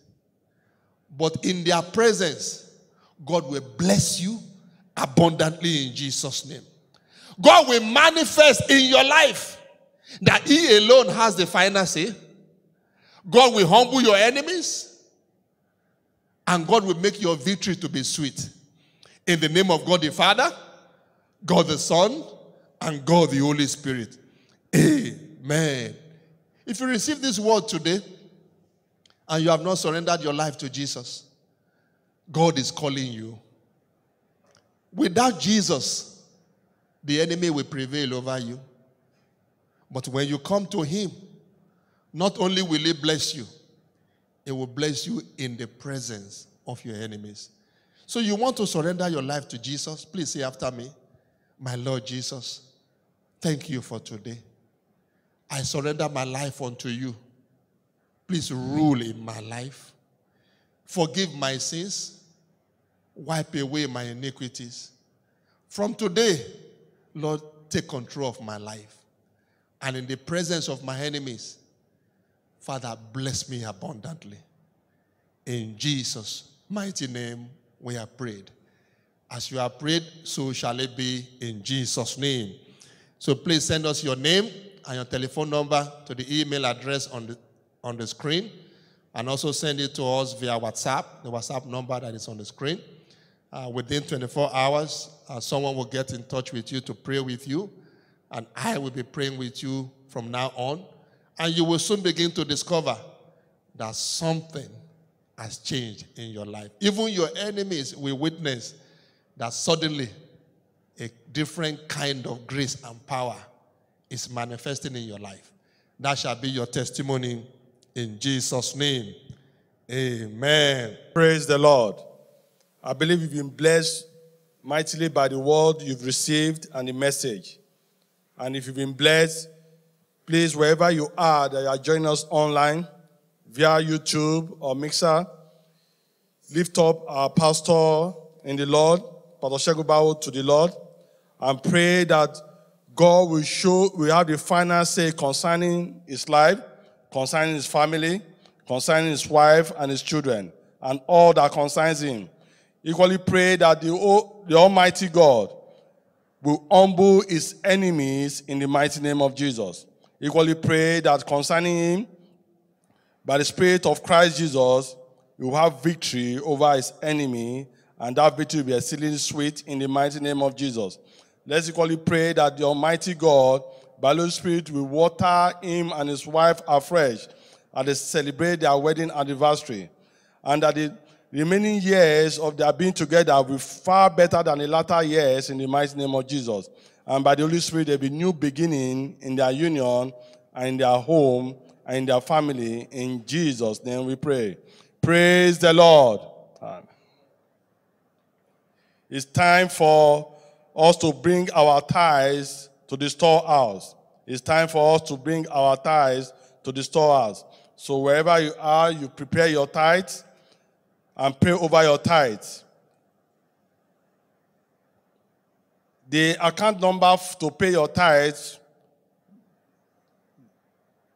but in their presence, God will bless you abundantly in Jesus' name. God will manifest in your life that He alone has the final say. God will humble your enemies, and God will make your victory to be sweet. In the name of God the Father, God the Son, and God the Holy Spirit. Amen. If you receive this word today and you have not surrendered your life to Jesus, God is calling you. Without Jesus, the enemy will prevail over you. But when you come to Him, not only will He bless you, He will bless you in the presence of your enemies. So you want to surrender your life to Jesus? Please say after me, My Lord Jesus, thank you for today. I surrender my life unto you. Please rule in my life. Forgive my sins. Wipe away my iniquities. From today, Lord, take control of my life. And in the presence of my enemies, Father, bless me abundantly. In Jesus' mighty name, we have prayed. As you have prayed, so shall it be in Jesus' name. So please send us your name and your telephone number to the email address on the, on the screen. And also send it to us via WhatsApp, the WhatsApp number that is on the screen. Uh, within 24 hours, uh, someone will get in touch with you to pray with you. And I will be praying with you from now on. And you will soon begin to discover that something has changed in your life. Even your enemies will witness that suddenly a different kind of grace and power is manifesting in your life. That shall be your testimony in Jesus' name. Amen. Praise the Lord. I believe you've been blessed mightily by the word you've received and the message. And if you've been blessed, please, wherever you are, that you are joining us online via YouTube or Mixer, lift up our pastor in the Lord, Pastor Shegun Banwo, to the Lord, and pray that God will show, we have the final say concerning his life, concerning his family, concerning his wife and his children, and all that concerns him. Equally pray that the, the Almighty God will humble his enemies in the mighty name of Jesus. Equally pray that concerning him, by the Spirit of Christ Jesus, you will have victory over his enemy, and that victory will be exceedingly sweet in the mighty name of Jesus. Let's equally pray that the Almighty God, by the Spirit, will water him and his wife afresh as they celebrate their wedding anniversary, and that the, remaining years of their being together will be far better than the latter years in the mighty name of Jesus. And by the Holy Spirit, there'll be new beginning in their union and in their home and in their family. In Jesus' name we pray. Praise the Lord. It's time for us to bring our tithes to the storehouse. It's time for us to bring our tithes to the storehouse. So wherever you are, you prepare your tithes and pray over your tithes. The account number to pay your tithes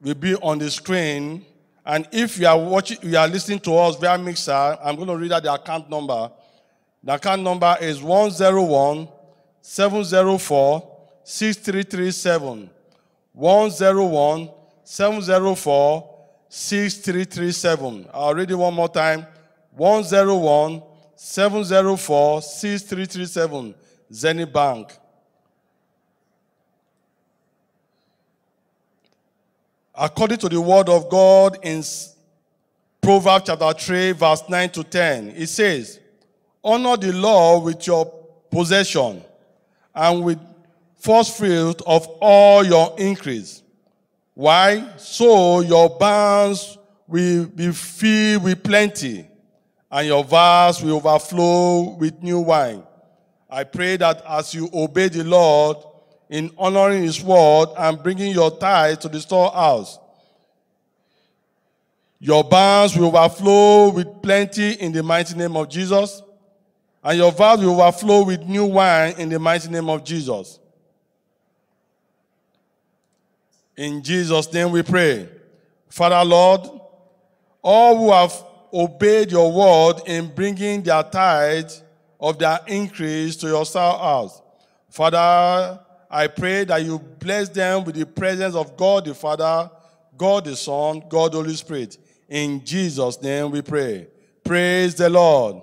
will be on the screen. And if you are watching, you are listening to us via Mixer, I'm going to read out the account number. The account number is 101 704 6337. 101 704 6337. I'll read it one more time. 101 704 6337. Zenny Bank. According to the word of God in Proverbs chapter 3, verse 9 to 10, it says, Honor the Lord with your possession and with first fruit of all your increase. Why? So your barns will be filled with plenty, and your vats will overflow with new wine. I pray that as you obey the Lord in honoring His word and bringing your tithe to the storehouse, your barns will overflow with plenty in the mighty name of Jesus, and your vats will overflow with new wine in the mighty name of Jesus. In Jesus' name we pray. Father Lord, all who have obeyed your word in bringing their tithe of their increase to your house, Father, I pray that you bless them with the presence of God the Father, God the Son, God the Holy Spirit. In Jesus' name we pray. Praise the Lord.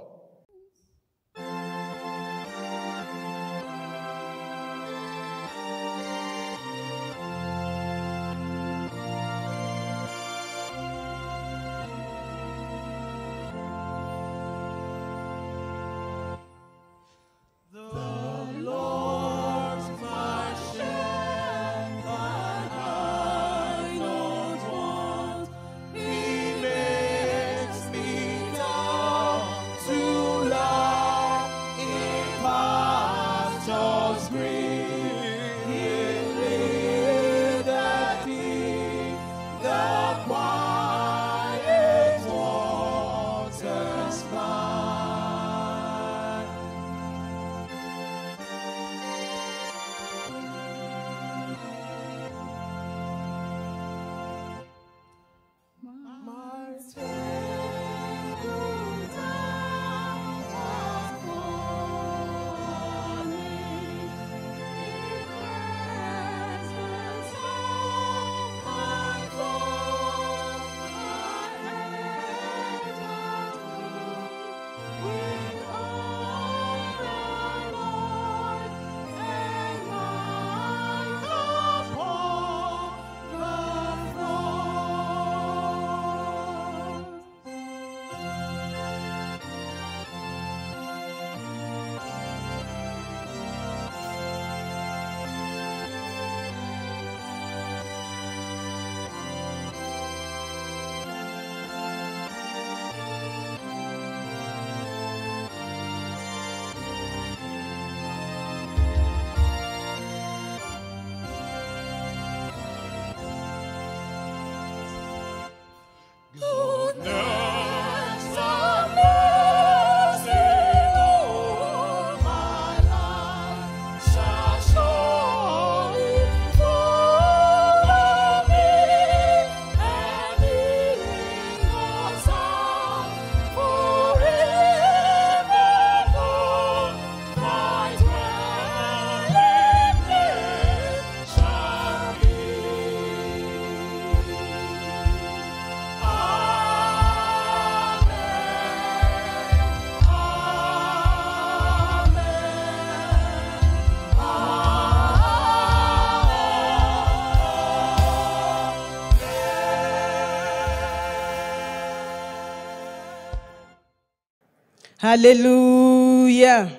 Hallelujah.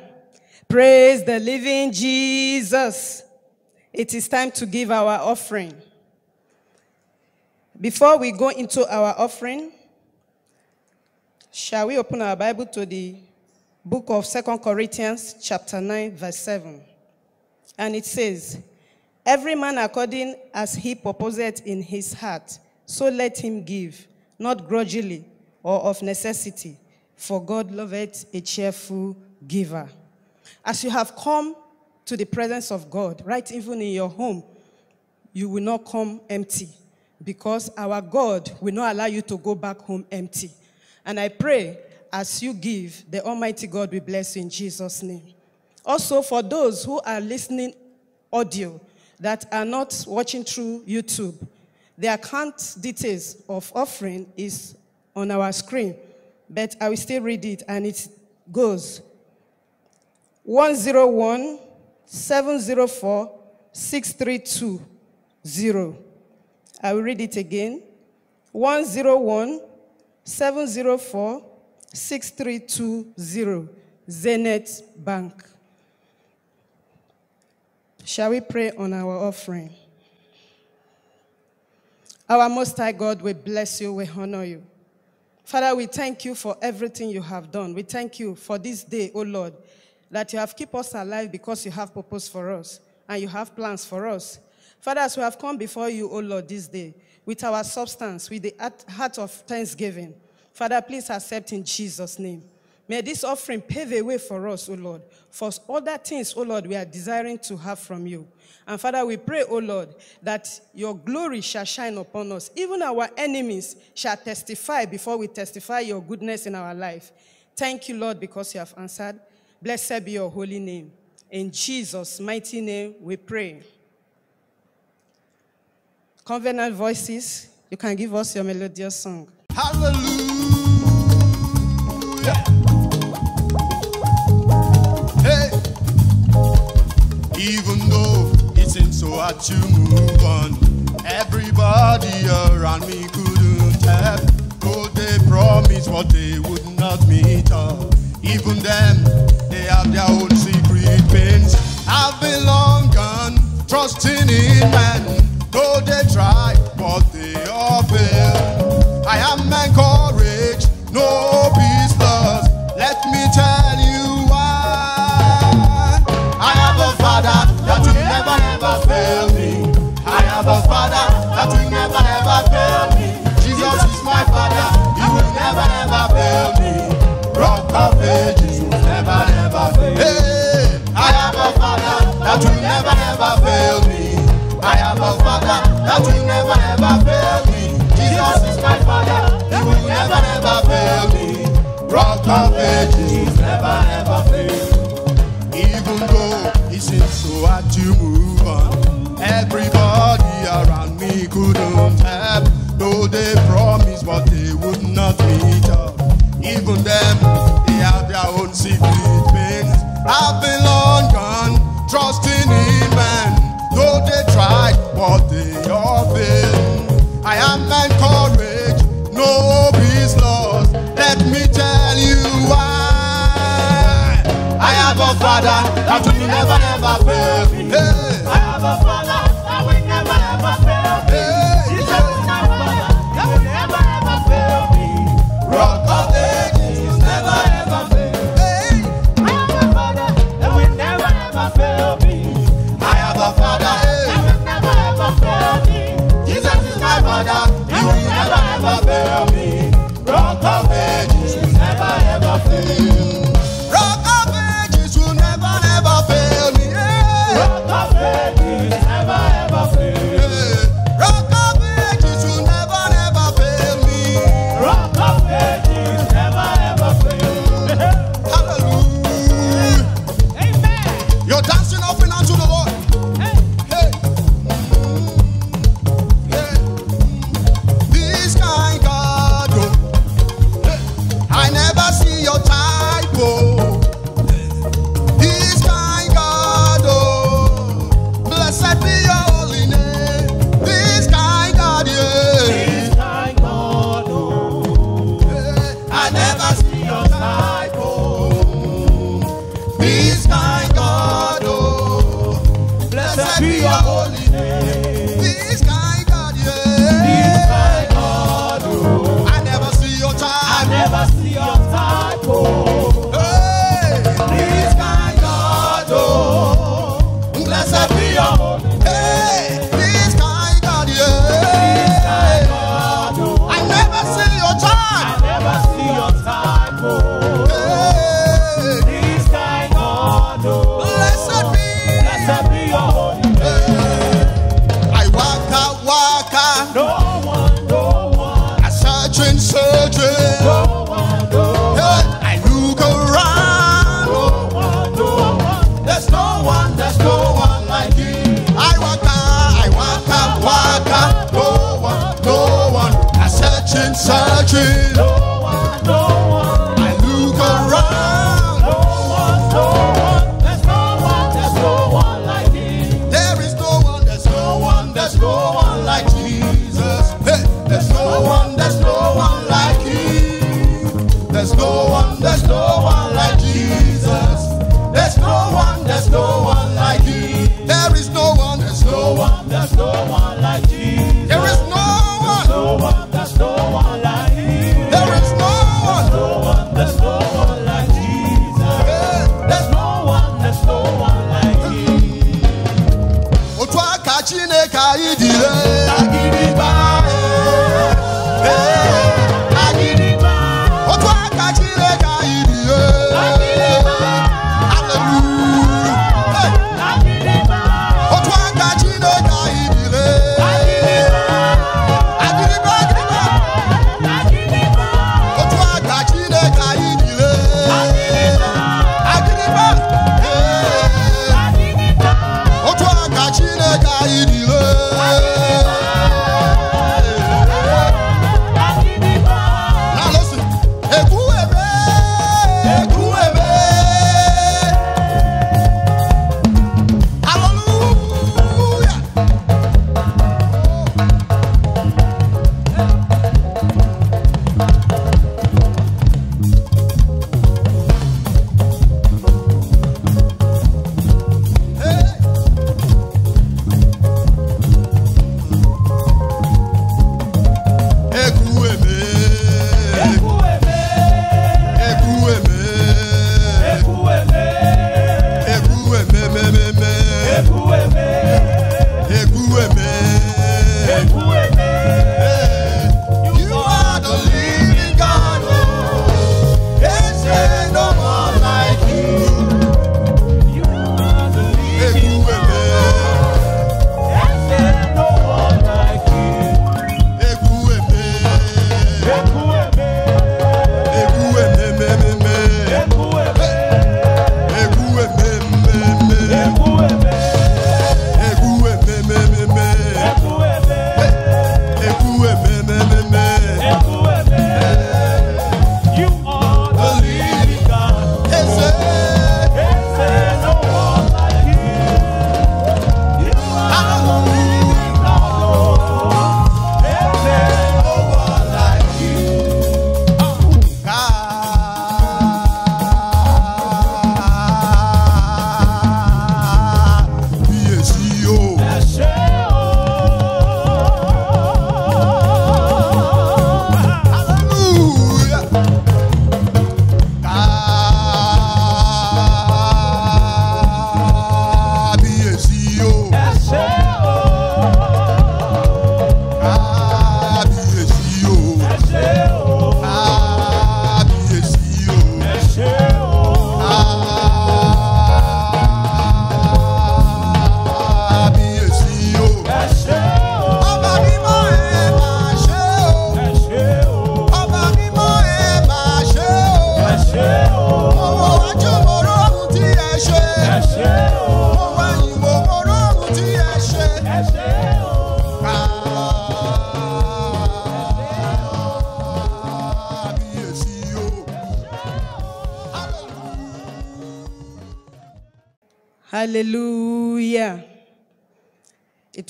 Praise the living Jesus. It is time to give our offering. Before we go into our offering, shall we open our Bible to the book of Second Corinthians, chapter 9, verse 7? And it says, Every man according as he purposeth in his heart, so let him give, not grudgingly or of necessity, for God loveth a cheerful giver. As you have come to the presence of God, right even in your home, you will not come empty because our God will not allow you to go back home empty. And I pray as you give, the Almighty God will bless you in Jesus' name. Also, for those who are listening audio that are not watching through YouTube, the account details of offering is on our screen, but I will still read it and it goes 101 704 6320. I will read it again 101 704 6320. Zenith Bank. Shall we pray on our offering? Our Most High God, we bless you, we honor you. Father, we thank you for everything you have done. We thank you for this day, O Lord, that you have kept us alive because you have purpose for us and you have plans for us. Father, as we have come before you, O Lord, this day, with our substance, with the heart of thanksgiving, Father, please accept in Jesus' name. May this offering pave a way for us, O Lord, for all other things, O Lord, we are desiring to have from you. And Father, we pray, O Lord, that your glory shall shine upon us. Even our enemies shall testify before we testify your goodness in our life. Thank you, Lord, because you have answered. Blessed be your holy name. In Jesus' mighty name, we pray. Covenant voices, you can give us your melodious song. Hey. So hard to move on, everybody around me couldn't help. Oh, they promised what they would not meet up. Even them, they have their own secret pains. I've been long gone, trusting in men. Though they try, but they all fail. I am so to move on, everybody around me couldn't help. Though they promised, what they would not meet up. Even them, never,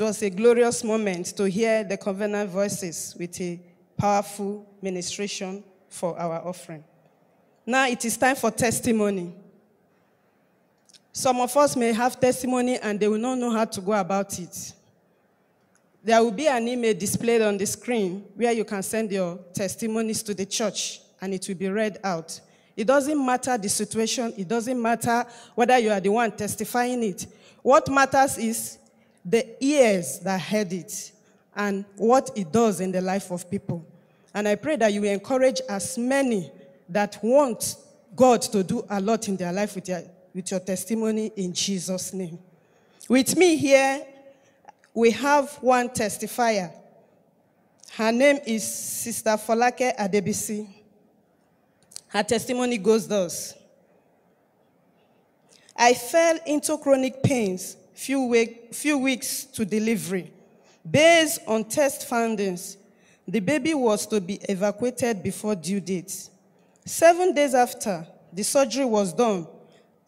was a glorious moment to hear the covenant voices with a powerful ministration for our offering. Now it is time for testimony. Some of us may have testimony and they will not know how to go about it. There will be an email displayed on the screen where you can send your testimonies to the church and it will be read out. It doesn't matter the situation, it doesn't matter whether you are the one testifying it. What matters is the ears that heard it and what it does in the life of people. And I pray that you encourage as many that want God to do a lot in their life with your, with your testimony in Jesus' name. With me here, we have one testifier. Her name is Sister Folake Adebisi. Her testimony goes thus. I fell into chronic pains few, week, few weeks to delivery. Based on test findings, the baby was to be evacuated before due date. Seven days after the surgery was done,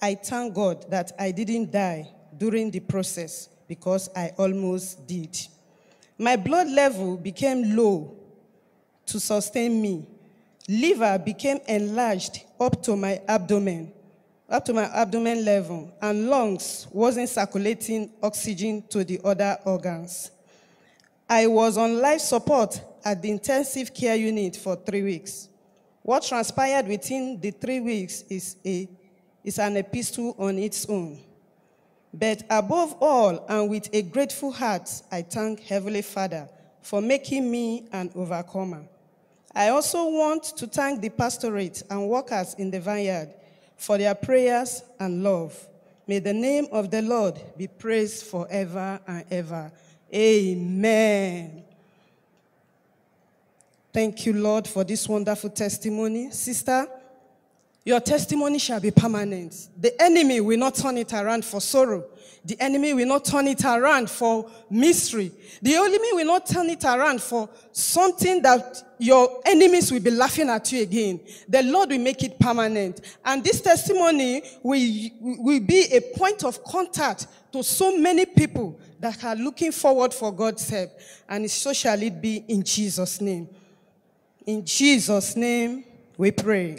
I thank God that I didn't die during the process because I almost did. My blood level became low to sustain me. Liver became enlarged up to my abdomen, up to my abdomen level, and lungs wasn't circulating oxygen to the other organs. I was on life support at the intensive care unit for three weeks. What transpired within the three weeks is, a, is an epistle on its own. But above all, and with a grateful heart, I thank Heavenly Father for making me an overcomer. I also want to thank the pastorate and workers in the vineyard for their prayers and love. May the name of the Lord be praised forever and ever. Amen. Thank you, Lord, for this wonderful testimony. Sister, your testimony shall be permanent. The enemy will not turn it around for sorrow. The enemy will not turn it around for mystery. The enemy will not turn it around for something that your enemies will be laughing at you again. The Lord will make it permanent. And this testimony will, will be a point of contact to so many people that are looking forward for God's help. And so shall it be in Jesus' name. In Jesus' name, we pray.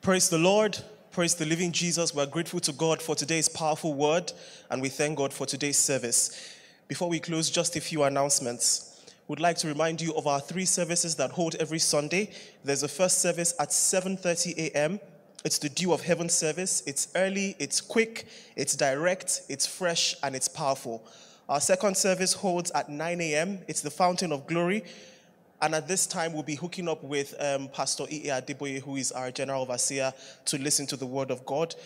Praise the Lord. Praise the living Jesus. We're grateful to God for today's powerful word, and we thank God for today's service. Before we close, just a few announcements. We'd like to remind you of our three services that hold every Sunday. There's a first service at 7:30 a.m. It's the Dew of Heaven service. It's early, it's quick, it's direct, it's fresh, and it's powerful. Our second service holds at 9 a.m. It's the Fountain of Glory. And at this time, we'll be hooking up with um, Pastor E.A. Adeboye, who is our general overseer, to listen to the word of God.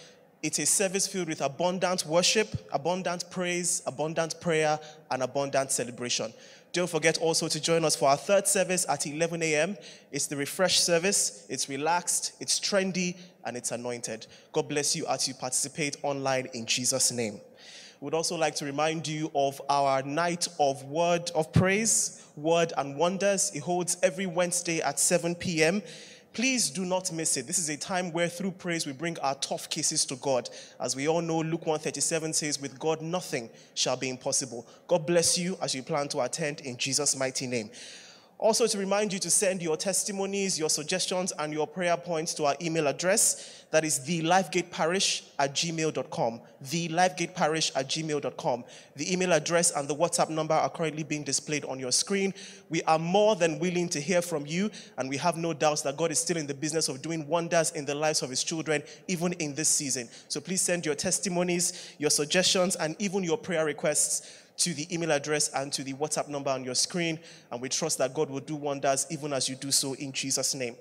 It's a service filled with abundant worship, abundant praise, abundant prayer, and abundant celebration. Don't forget also to join us for our third service at 11 a.m. It's the refresh service. It's relaxed, it's trendy, and it's anointed. God bless you as you participate online in Jesus' name. We'd also like to remind you of our night of word of praise, word and wonders. It holds every Wednesday at 7 p.m. Please do not miss it. This is a time where through praise we bring our tough cases to God. As we all know, Luke 137 says, with God nothing shall be impossible. God bless you as you plan to attend in Jesus' mighty name. Also, to remind you to send your testimonies, your suggestions, and your prayer points to our email address. That is thelifegateparish at gmail.com. Thelifegateparish at gmail.com. The email address and the WhatsApp number are currently being displayed on your screen. We are more than willing to hear from you, and we have no doubts that God is still in the business of doing wonders in the lives of His children, even in this season. So please send your testimonies, your suggestions, and even your prayer requests to the email address and to the WhatsApp number on your screen. And we trust that God will do wonders even as you do so in Jesus' name.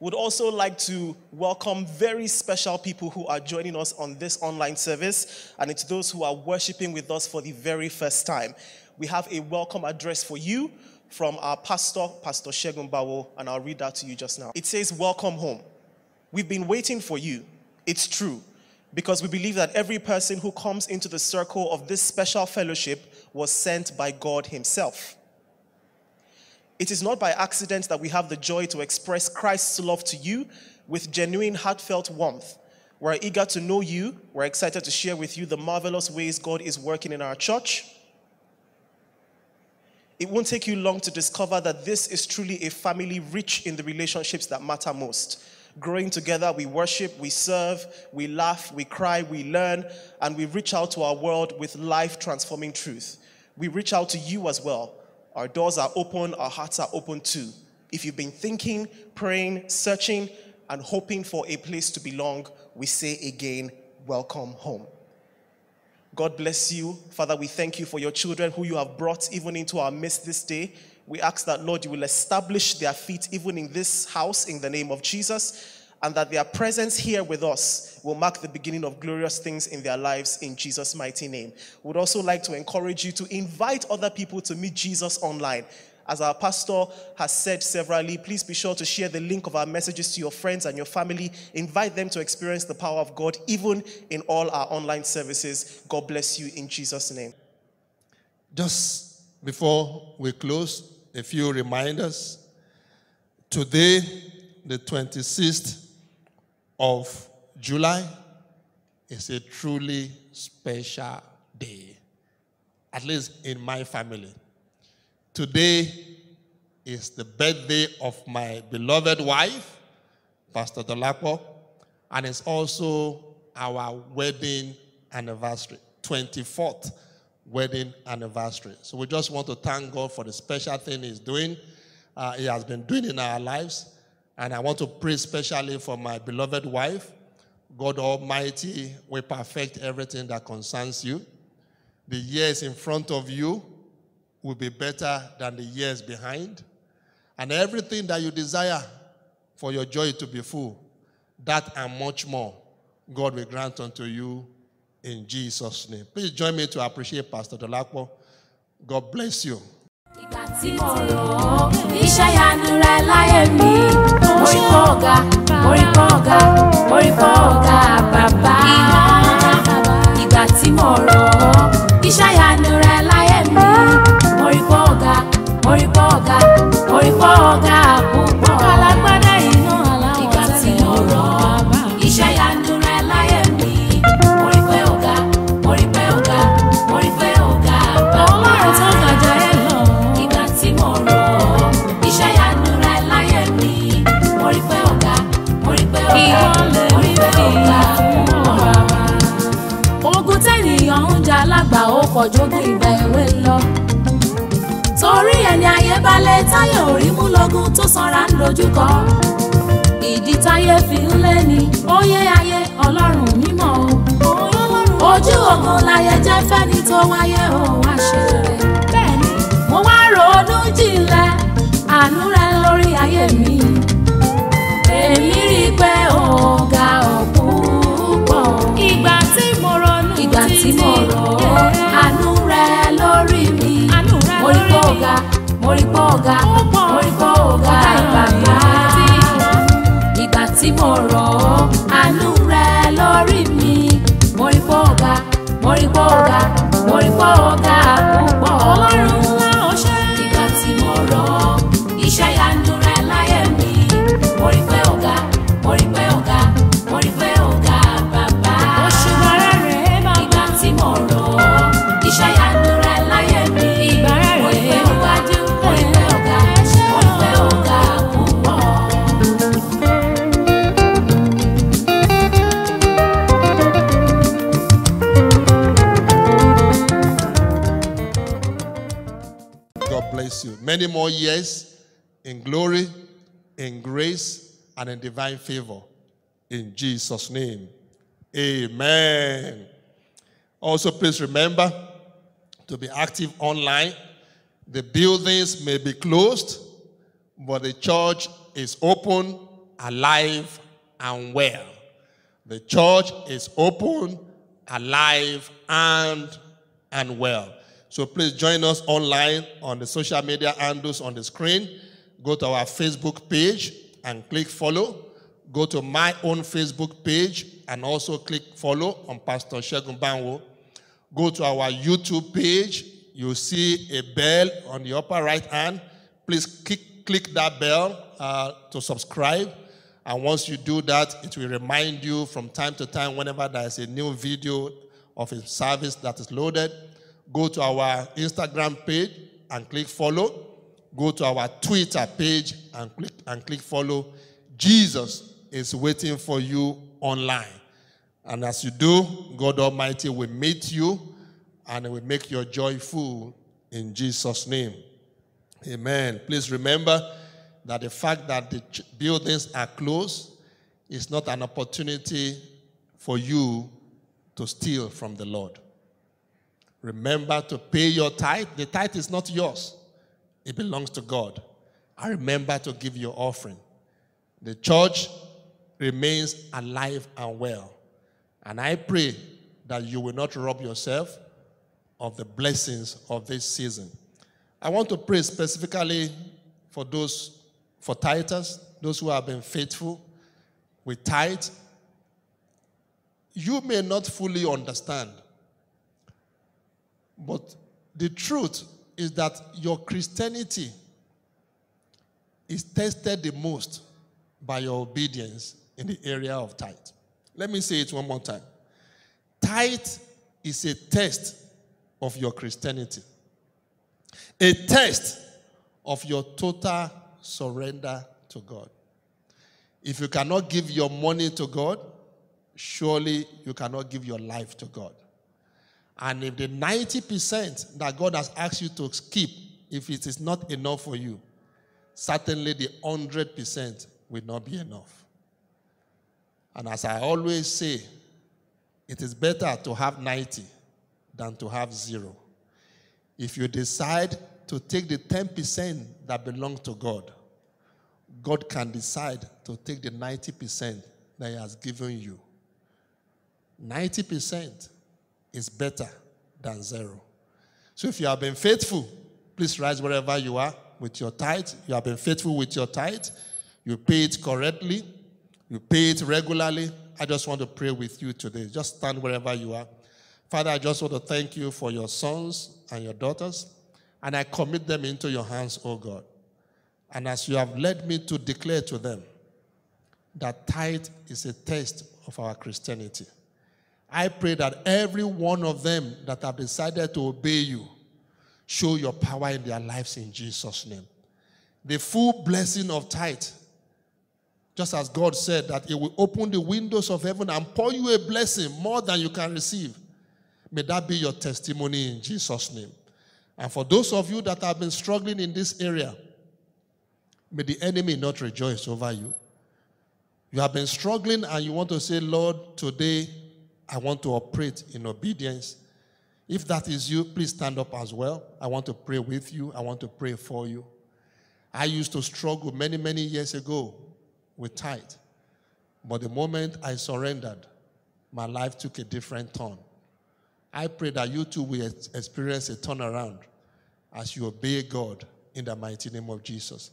Would also like to welcome very special people who are joining us on this online service, and it's those who are worshiping with us for the very first time. We have a welcome address for you from our pastor, Pastor Shegun Banwo, and I'll read that to you just now. It says, Welcome home. We've been waiting for you. It's true because we believe that every person who comes into the circle of this special fellowship was sent by God Himself. It is not by accident that we have the joy to express Christ's love to you with genuine, heartfelt warmth. We're eager to know you. We're excited to share with you the marvelous ways God is working in our church. It won't take you long to discover that this is truly a family rich in the relationships that matter most. Growing together, we worship, we serve, we laugh, we cry, we learn, and we reach out to our world with life transforming truth. We reach out to you as well. Our doors are open, our hearts are open too. If you've been thinking, praying, searching, and hoping for a place to belong, we say again, welcome home. God bless you. Father, we thank you for your children who you have brought even into our midst this day. We ask that, Lord, you will establish their feet even in this house in the name of Jesus, and that their presence here with us will mark the beginning of glorious things in their lives in Jesus' mighty name. We would also like to encourage you to invite other people to meet Jesus online. As our pastor has said severally, please be sure to share the link of our messages to your friends and your family. Invite them to experience the power of God, even in all our online services. God bless you in Jesus' name. Just before we close, a few reminders. Today, the 26th of July, is a truly special day, at least in my family. Today is the birthday of my beloved wife, Pastor Dolapo, and it's also our wedding anniversary, 24th wedding anniversary. So we just want to thank God for the special thing He's doing, uh, He has been doing in our lives. And I want to pray especially for my beloved wife. God Almighty will perfect everything that concerns you. The years in front of you will be better than the years behind. And everything that you desire for your joy to be full, that and much more, God will grant unto you in Jesus' name. Please join me to appreciate Pastor Dolapo. God bless you. Láyé jẹ́ fẹ́ni tó wáyé o wá ṣe. Bẹ́ẹ̀ni, mo wá ronú jinlẹ̀ àánú rẹ lórí ayé mi. Èmi rí i pé ọ̀gá ọ̀pọ̀ ìgbà tí mo ronú ìgbà tí mo rò ó àánú rẹ lórí mi. Mo rí pé ọ̀gá, mo rí pé ọ̀gá, mo rí pé ọ̀gá bàbá. Ìgbà tí mo rò ó àánú rẹ lórí mi. Mo rí pé ọ̀gá, mo rí ọ̀gá púpọ̀. Ọlọ́run in glory, in grace, and in divine favor. In Jesus' name. Amen. Also, please remember to be active online. The buildings may be closed, but the church is open, alive, and well. The church is open, alive, and and well. So please join us online on the social media handles on the screen. Go to our Facebook page and click follow. Go to my own Facebook page and also click follow on Pastor Shegun Banwo. Go to our YouTube page. You'll see a bell on the upper right hand. Please click, click that bell uh, to subscribe. And once you do that, it will remind you from time to time whenever there is a new video of a service that is loaded. Go to our Instagram page and click follow. Go to our Twitter page and click and click follow. Jesus is waiting for you online. And as you do, God Almighty will meet you and will make your joy full in Jesus' name. Amen. Please remember that the fact that the buildings are closed is not an opportunity for you to steal from the Lord. Remember to pay your tithe. The tithe is not yours, it belongs to God. I remember to give your offering. The church remains alive and well. And I pray that you will not rob yourself of the blessings of this season. I want to pray specifically for those, for tithers, those who have been faithful with tithe. You may not fully understand, but the truth is that your Christianity is tested the most by your obedience in the area of tithe. Let me say it one more time. Tithe is a test of your Christianity, a test of your total surrender to God. If you cannot give your money to God, surely you cannot give your life to God. And if the 90% that God has asked you to keep, if it is not enough for you, certainly the 100% will not be enough. And as I always say, it is better to have 90 than to have zero. If you decide to take the 10% that belongs to God, God can decide to take the 90% that He has given you. 90% is better than zero. So if you have been faithful, please rise wherever you are with your tithe. You have been faithful with your tithe. You pay it correctly. You pay it regularly. I just want to pray with you today. Just stand wherever you are. Father, I just want to thank you for your sons and your daughters, and I commit them into your hands, O God. And as you have led me to declare to them that tithe is a test of our Christianity, I pray that every one of them that have decided to obey you show your power in their lives in Jesus' name. The full blessing of tithe, just as God said that He will open the windows of heaven and pour you a blessing more than you can receive. May that be your testimony in Jesus' name. And for those of you that have been struggling in this area, may the enemy not rejoice over you. You have been struggling and you want to say, Lord, today I want to operate in obedience. If that is you, please stand up as well. I want to pray with you, I want to pray for you. I used to struggle many, many years ago with tithe. But the moment I surrendered, my life took a different turn. I pray that you too will experience a turnaround as you obey God in the mighty name of Jesus.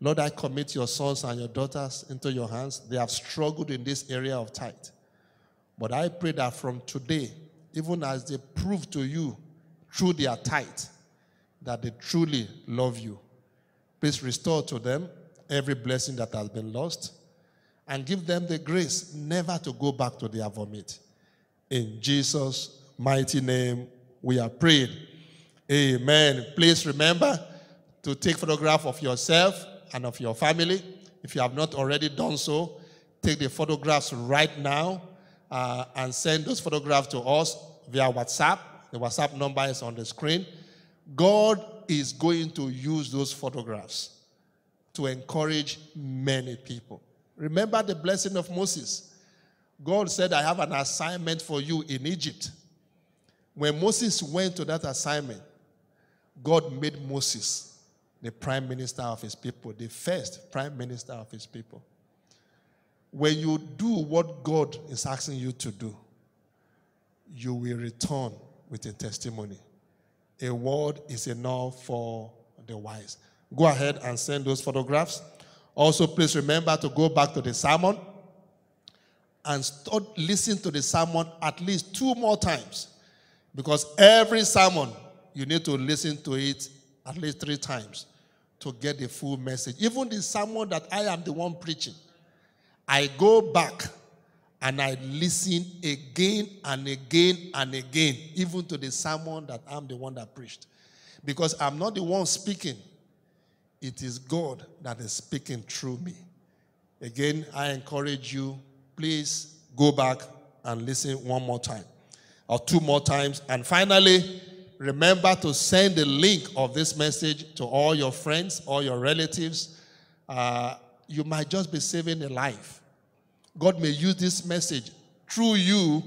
Lord, I commit your sons and your daughters into your hands. They have struggled in this area of tithe. But I pray that from today, even as they prove to you through their tithe that they truly love you, please restore to them every blessing that has been lost and give them the grace never to go back to their vomit. In Jesus' mighty name, we are prayed. Amen. Please remember to take photograph of yourself and of your family. If you have not already done so, take the photographs right now uh, and send those photographs to us via WhatsApp. The WhatsApp number is on the screen. God is going to use those photographs to encourage many people. Remember the blessing of Moses. God said, I have an assignment for you in Egypt. When Moses went to that assignment, God made Moses the prime minister of his people, the first prime minister of his people. When you do what God is asking you to do, you will return with a testimony. A word is enough for the wise. Go ahead and send those photographs. Also, please remember to go back to the sermon and start listening to the sermon at least two more times. Because every sermon, you need to listen to it at least three times to get the full message. Even the sermon that I am the one preaching, I go back and I listen again and again and again, even to the sermon that I'm the one that preached. Because I'm not the one speaking, it is God that is speaking through me. Again, I encourage you, please go back and listen one more time or two more times. And finally, remember to send the link of this message to all your friends, all your relatives. Uh, you might just be saving a life. God may use this message through you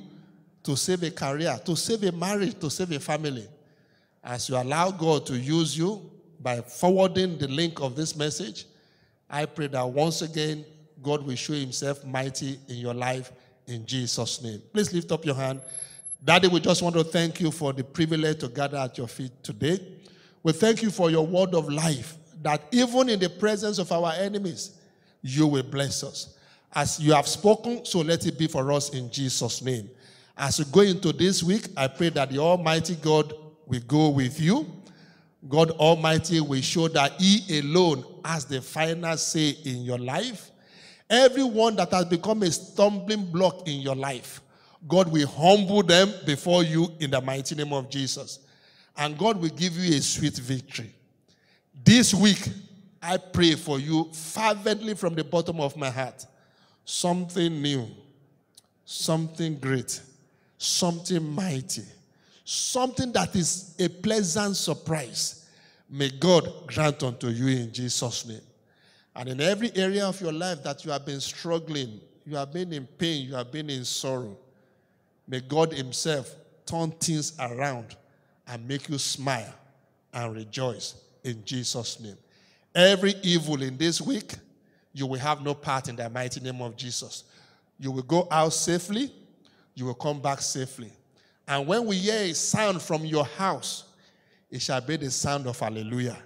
to save a career, to save a marriage, to save a family. As you allow God to use you by forwarding the link of this message, I pray that once again, God will show himself mighty in your life in Jesus' name. Please lift up your hand. Daddy, we just want to thank you for the privilege to gather at your feet today. We thank you for your word of life, that even in the presence of our enemies, you will bless us. As you have spoken, so let it be for us in Jesus' name. As we go into this week, I pray that the Almighty God will go with you. God Almighty will show that He alone has the final say in your life. Everyone that has become a stumbling block in your life, God will humble them before you in the mighty name of Jesus. And God will give you a sweet victory. This week, I pray for you fervently from the bottom of my heart. Something new, something great, something mighty, something that is a pleasant surprise. May God grant unto you in Jesus' name. And in every area of your life that you have been struggling, you have been in pain, you have been in sorrow, may God Himself turn things around and make you smile and rejoice in Jesus' name. Every evil in this week, you will have no part in the mighty name of Jesus. You will go out safely, you will come back safely. And when we hear a sound from your house, it shall be the sound of hallelujah.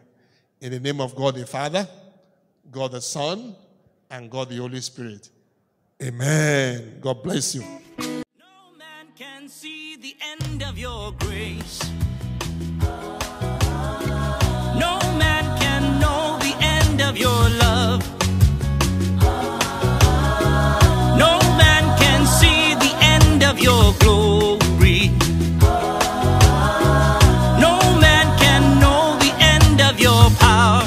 In the name of God the Father, God the Son, and God the Holy Spirit. Amen. God bless you. No man can see the end of your grace. No man can know the end of your love. Of your glory. No man can know the end of your power.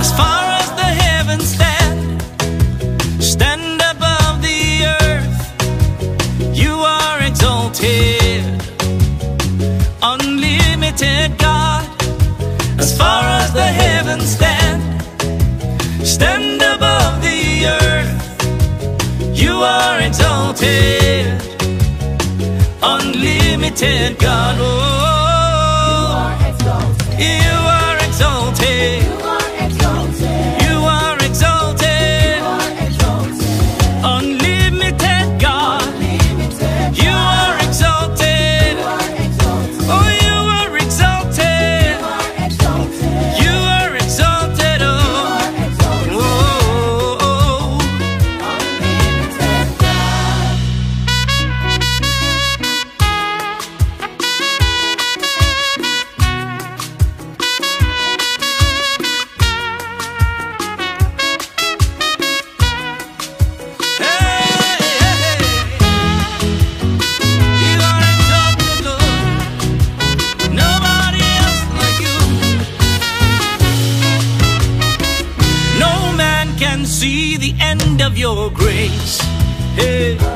As far as the heavens stand, stand above the earth. You are exalted, unlimited God. As far as the heavens stand, stand above the earth. You are exalted, unlimited God. Oh, you are exalted. Hey.